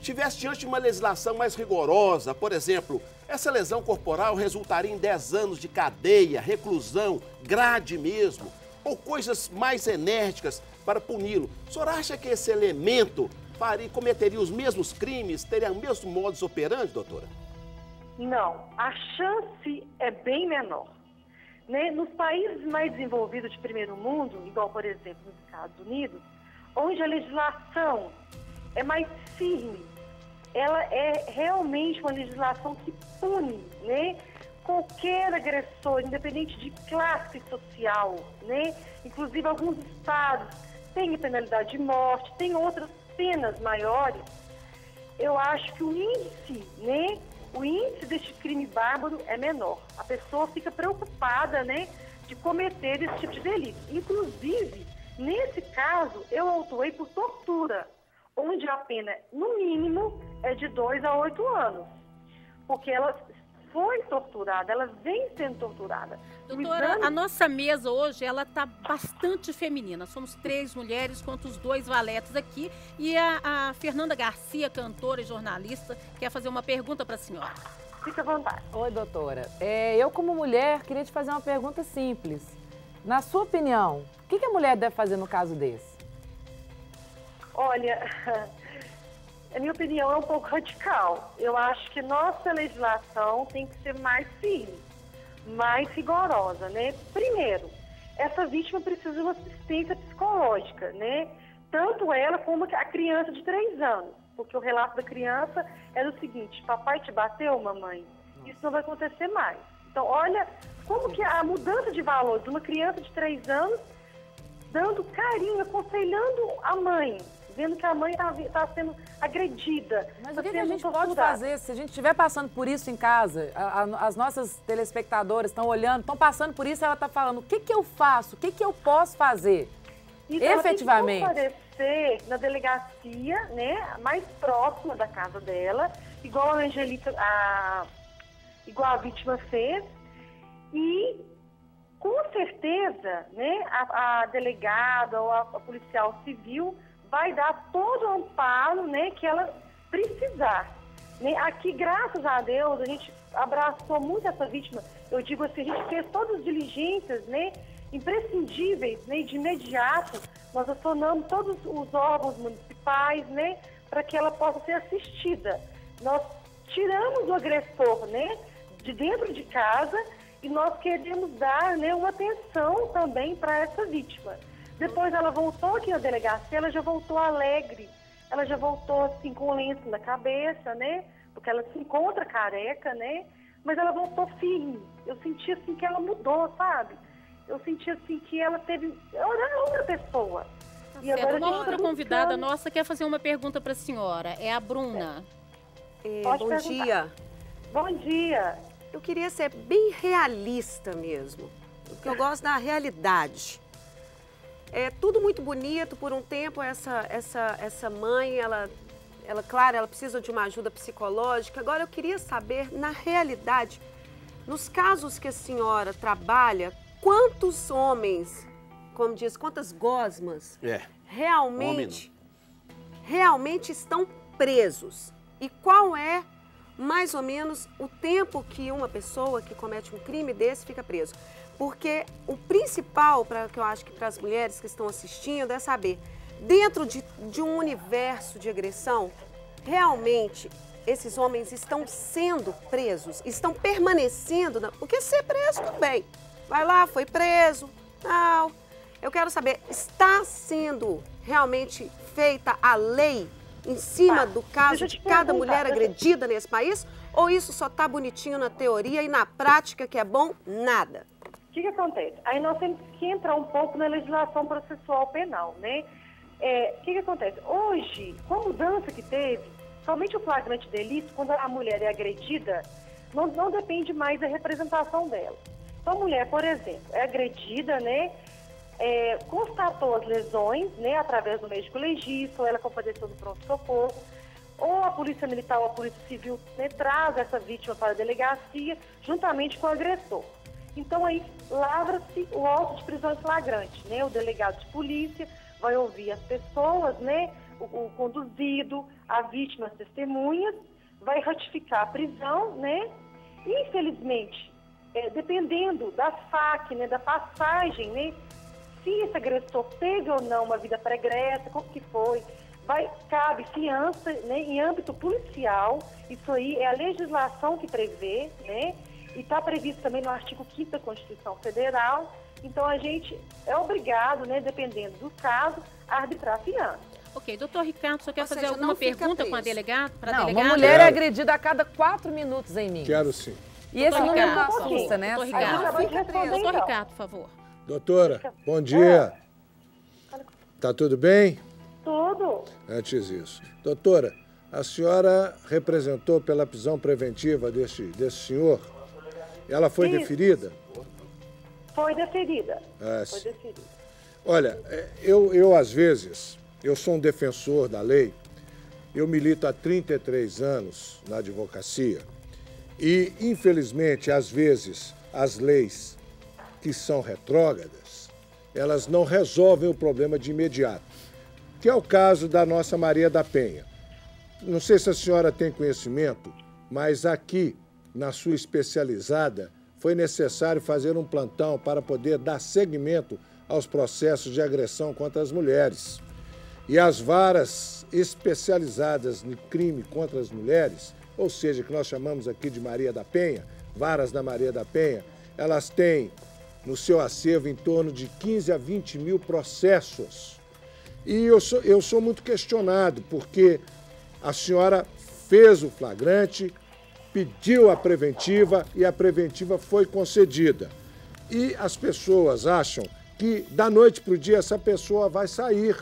tivesse diante de uma legislação mais rigorosa, por exemplo, essa lesão corporal resultaria em 10 anos de cadeia, reclusão, grade mesmo, ou coisas mais enérgicas para puni-lo. O senhor acha que esse elemento faria, cometeria os mesmos crimes, teria o mesmo modus operandi, doutora? Não, a chance é bem menor. Né? Nos países mais desenvolvidos de primeiro mundo, igual por exemplo nos Estados Unidos, onde a legislação é mais firme, ela é realmente uma legislação que pune, né? Qualquer agressor, independente de classe social, né? Inclusive alguns estados têm a penalidade de morte, tem outras penas maiores eu acho que o índice, né? O índice deste crime bárbaro é menor. A pessoa fica preocupada, né, de cometer esse tipo de delito. Inclusive, nesse caso, eu autuei por tortura, onde a pena, no mínimo, é de 2 a 8 anos. Porque ela foi torturada, ela vem sendo torturada. Doutora, exame- a nossa mesa hoje, ela tá bastante feminina. Somos três mulheres contra os dois valetes aqui. E a, a Fernanda Garcia, cantora e jornalista, quer fazer uma pergunta para a senhora. Fica à vontade. Oi, doutora. É, eu, como mulher, queria te fazer uma pergunta simples. Na sua opinião, o que, que a mulher deve fazer no caso desse? Olha, a minha opinião é um pouco radical. Eu acho que nossa legislação tem que ser mais firme, mais rigorosa, né? Primeiro, essa vítima precisa de uma assistência psicológica, né? Tanto ela como a criança de três anos. Porque o relato da criança era o seguinte, papai te bateu, mamãe? Isso não vai acontecer mais. Então, olha como que a mudança de valores de uma criança de três anos dando carinho, aconselhando a mãe, vendo que a mãe está sendo agredida. Mas tá o que, que a gente pode torturada. fazer se a gente estiver passando por isso em casa? a- a- as nossas telespectadoras estão olhando, estão passando por isso, ela está falando, o que, que eu faço? O que, que eu posso fazer? Então, ela Efetivamente. Tem que comparecer na delegacia, né, mais próxima da casa dela, igual a Angelica, a, igual a vítima fez, e com certeza, né, a, a delegada ou a, a policial civil vai dar todo o amparo, né, que ela precisar. Né? Aqui, graças a Deus, a gente abraçou muito essa vítima. Eu digo assim, a gente fez todas as diligências, né, imprescindíveis, né, de imediato. Nós acionamos todos os órgãos municipais, né, para que ela possa ser assistida. Nós tiramos o agressor, né, de dentro de casa e nós queremos dar, né, uma atenção também para essa vítima. Depois ela voltou aqui na delegacia, ela já voltou alegre, ela já voltou assim com o lenço na cabeça, né? Porque ela se encontra careca, né? Mas ela voltou firme. Eu senti assim que ela mudou, sabe? Eu senti assim que ela teve. Ela era outra pessoa. E Certo, agora a uma gente outra tá convidada nossa quer fazer uma pergunta para a senhora. É a Bruna. É, Pode bom perguntar. dia. Bom dia. Eu queria ser bem realista mesmo, porque eu gosto da realidade. É tudo muito bonito, por um tempo essa, essa, essa mãe, ela, ela, claro, ela precisa de uma ajuda psicológica. Agora eu queria saber, na realidade, nos casos que a senhora trabalha, quantos homens, como diz, quantas gosmas É. realmente, realmente estão presos? E qual é mais ou menos o tempo que uma pessoa que comete um crime desse fica preso? Porque o principal, para que eu acho que para as mulheres que estão assistindo, é saber, dentro de, de um universo de agressão, realmente esses homens estão sendo presos, estão permanecendo. Na... Porque ser preso, tudo bem. Vai lá, foi preso. Não. Eu quero saber, está sendo realmente feita a lei em cima Tá. do caso de cada mulher agredida nesse país? Ou isso só está bonitinho na teoria e na prática, que é bom, nada? Que, que acontece? Aí nós temos que entrar um pouco na legislação processual penal, né? É, O que, que acontece? Hoje, com a mudança que teve, somente o flagrante delito, quando a mulher é agredida, não, não depende mais da representação dela. Então, a mulher, por exemplo, é agredida, né? É, constatou as lesões, né, através do médico legista, ou ela compadeceu do pronto-socorro, ou a polícia militar ou a polícia civil né, traz essa vítima para a delegacia, juntamente com o agressor. Então aí lavra-se o auto de prisão em flagrante, né? O delegado de polícia vai ouvir as pessoas, né? O, o conduzido, a vítima, as testemunhas, vai ratificar a prisão, né? Infelizmente, é, dependendo da FAC, né, da passagem, né, se esse agressor teve ou não uma vida pregressa, como que foi, vai, cabe fiança né, em âmbito policial, isso aí é a legislação que prevê, né, e está previsto também no artigo 5 da Constituição Federal, então a gente é obrigado, né, dependendo do caso, a arbitrar fiança. Ok, doutor Ricardo, você quer Ou fazer seja, alguma pergunta com a delegada? Para Não, delegada? uma mulher é agredida a cada quatro minutos em mim. Quero sim. E esse Doutor número não Ricardo, assusta, né? doutor Ricardo. Responder. Doutor então. Ricardo, por favor. Doutora, bom dia. Tá tudo bem? Tudo. Antes disso. Doutora, a senhora representou pela prisão preventiva desse, desse senhor? Ela foi Isso. deferida? Foi deferida. Ah, Foi deferida. Olha, é, eu, eu às vezes, eu sou um defensor da lei, eu milito há 33 anos na advocacia e, infelizmente, às vezes, as leis que são retrógradas, elas não resolvem o problema de imediato, que é o caso da nossa Maria da Penha. Não sei se a senhora tem conhecimento, mas aqui, na sua especializada, foi necessário fazer um plantão para poder dar seguimento aos processos de agressão contra as mulheres. E as varas especializadas no crime contra as mulheres, ou seja, que nós chamamos aqui de Maria da Penha, varas da Maria da Penha, elas têm no seu acervo em torno de 15 a 20 mil processos. E eu sou, eu sou muito questionado, porque a senhora fez o flagrante, pediu a preventiva e a preventiva foi concedida. E as pessoas acham que da noite para o dia essa pessoa vai sair.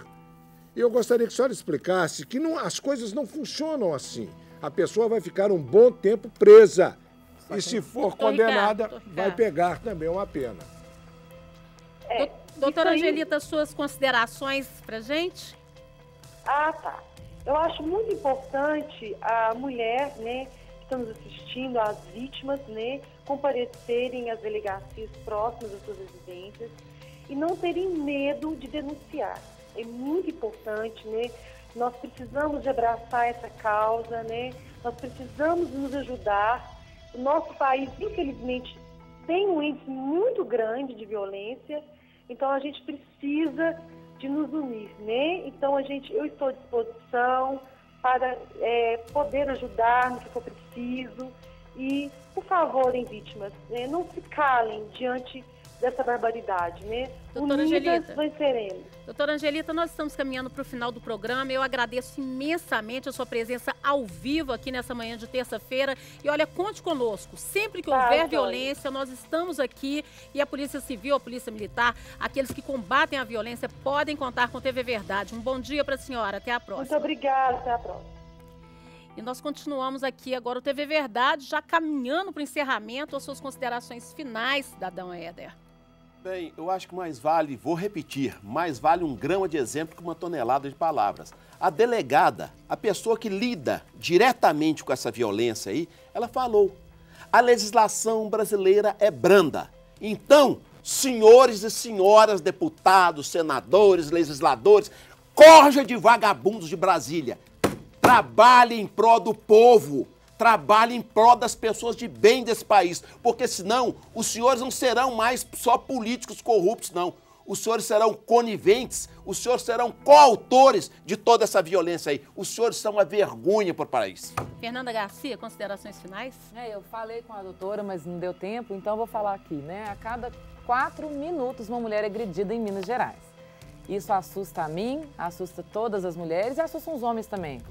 E eu gostaria que a senhora explicasse que não- as coisas não funcionam assim. A pessoa vai ficar um bom tempo presa. E se for condenada, Ricardo, vai pegar também uma pena. É, Dou- Doutora aí- Angelita, suas considerações pra gente? Ah, tá. Eu acho muito importante a mulher, né, nos assistindo, as vítimas, né, comparecerem às delegacias próximas às suas residências e não terem medo de denunciar. É muito importante, né? Nós precisamos de abraçar essa causa, né? Nós precisamos nos ajudar. O nosso país, infelizmente, tem um índice muito grande de violência, então a gente precisa de nos unir, né? Então a gente, eu estou à disposição para é, poder ajudar no que for preciso. E, por favor, em vítimas, né, não se calem diante dessa barbaridade, né? Doutora Unidas Angelita. venceremos. Doutora Angelita, nós estamos caminhando para o final do programa. Eu agradeço imensamente a sua presença ao vivo aqui nessa manhã de terça-feira. E olha, conte conosco. Sempre que Tá, houver violência, nós estamos aqui. E a Polícia Civil, a Polícia Militar, aqueles que combatem a violência, podem contar com TV Verdade. Um bom dia para a senhora. Até a Muito próxima. obrigada, até a próxima. E nós continuamos aqui agora o TV Verdade, já caminhando para o encerramento, as suas considerações finais, cidadão Éder. Bem, eu acho que mais vale, vou repetir, mais vale um grama de exemplo que uma tonelada de palavras. A delegada, a pessoa que lida diretamente com essa violência aí, ela falou: a legislação brasileira é branda. Então, senhores e senhoras deputados, senadores, legisladores, corja de vagabundos de Brasília. Trabalhe em prol do povo. Trabalhe em prol das pessoas de bem desse país. Porque senão os senhores não serão mais só políticos corruptos, não. Os senhores serão coniventes, os senhores serão coautores de toda essa violência aí. Os senhores são uma vergonha para o país. Fernanda Garcia, considerações finais? É, eu falei com a doutora, mas não deu tempo, então eu vou falar aqui, né? A cada quatro minutos uma mulher é agredida em Minas Gerais. Isso assusta a mim, assusta todas as mulheres e assusta os homens também.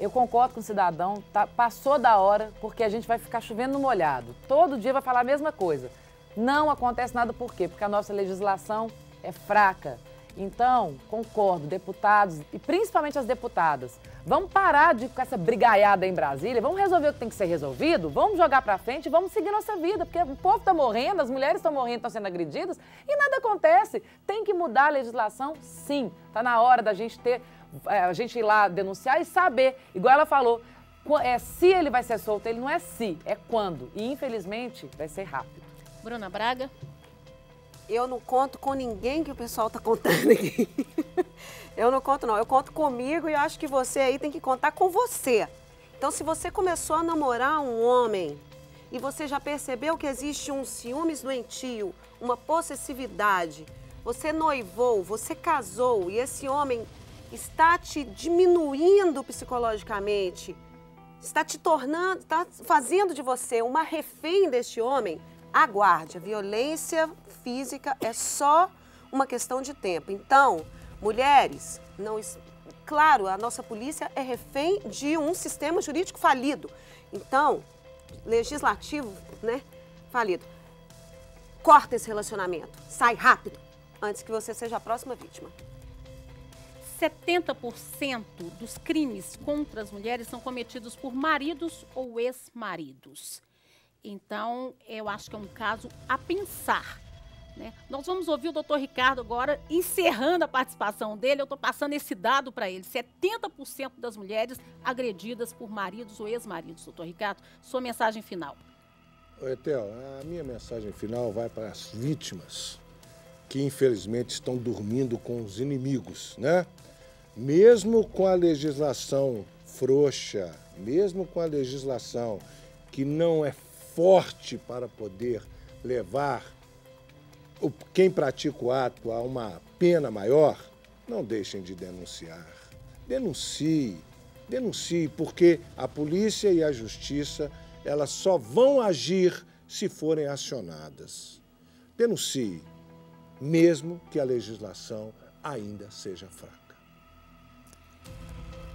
Eu concordo com o cidadão, tá, passou da hora, porque a gente vai ficar chovendo no molhado. Todo dia vai falar a mesma coisa. Não acontece nada por quê? Porque a nossa legislação é fraca. Então, concordo, deputados e principalmente as deputadas, vamos parar de com essa brigaiada em Brasília, vamos resolver o que tem que ser resolvido, vamos jogar para frente vamos seguir nossa vida, porque o povo está morrendo, as mulheres estão morrendo, estão sendo agredidas e nada acontece. Tem que mudar a legislação? Sim. Está na hora da gente ter, a gente ir lá denunciar e saber, igual ela falou, é se ele vai ser solto, ele não é se, é quando. E infelizmente vai ser rápido. Bruna Braga. Eu não conto com ninguém que o pessoal está contando aqui. [LAUGHS] eu não conto, não. Eu conto comigo e acho que você aí tem que contar com você. Então, se você começou a namorar um homem e você já percebeu que existe um ciúmes doentio, uma possessividade, você noivou, você casou e esse homem está te diminuindo psicologicamente, está te tornando, está fazendo de você uma refém deste homem, aguarde. A violência física é só uma questão de tempo. Então, mulheres, não, claro, a nossa polícia é refém de um sistema jurídico falido. Então, legislativo, né, falido. Corta esse relacionamento, sai rápido, antes que você seja a próxima vítima. 70% dos crimes contra as mulheres são cometidos por maridos ou ex-maridos. Então, eu acho que é um caso a pensar. Né? Nós vamos ouvir o doutor Ricardo agora, encerrando a participação dele. Eu estou passando esse dado para ele: 70% das mulheres agredidas por maridos ou ex-maridos. Doutor Ricardo, sua mensagem final. Etel, a minha mensagem final vai para as vítimas que infelizmente estão dormindo com os inimigos, né? Mesmo com a legislação frouxa, mesmo com a legislação que não é forte para poder levar quem pratica o ato a uma pena maior, não deixem de denunciar. Denuncie, denuncie, porque a polícia e a justiça elas só vão agir se forem acionadas. Denuncie, mesmo que a legislação ainda seja fraca.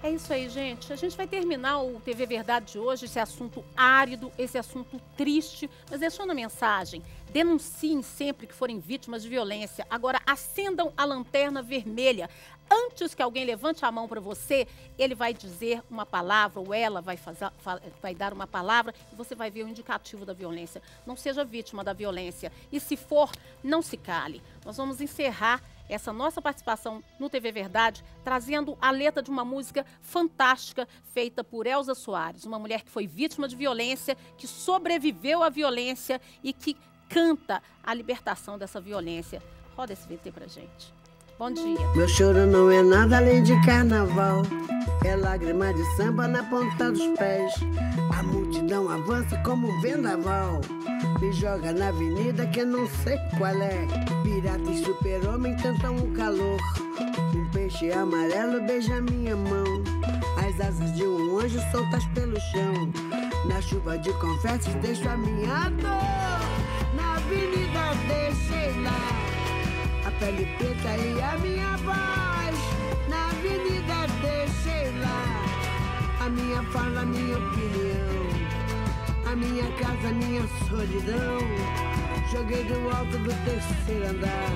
É isso aí, gente. A gente vai terminar o TV Verdade de hoje, esse assunto árido, esse assunto triste, mas deixando a mensagem. Denunciem sempre que forem vítimas de violência. Agora, acendam a lanterna vermelha. Antes que alguém levante a mão para você, ele vai dizer uma palavra, ou ela vai, fazer, vai dar uma palavra, e você vai ver o indicativo da violência. Não seja vítima da violência. E se for, não se cale. Nós vamos encerrar essa nossa participação no TV Verdade, trazendo a letra de uma música fantástica feita por Elza Soares, uma mulher que foi vítima de violência, que sobreviveu à violência e que canta a libertação dessa violência. Roda esse VT pra gente. Bom dia. Meu choro não é nada além de carnaval. É lágrima de samba na ponta dos pés. A multidão avança como um vendaval. Me joga na avenida que não sei qual é. Pirata e super-homem cantam o calor. Um peixe amarelo beija minha mão. As asas de um anjo soltas pelo chão. Na chuva de confetes deixo a minha dor. Na avenida deixei lá a pele preta e a minha voz. Na avenida deixei lá a minha fala, a minha opinião. Minha casa, minha solidão. Joguei do alto do terceiro andar.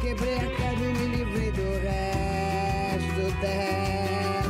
Quebrei a cara e me livrei do resto dela.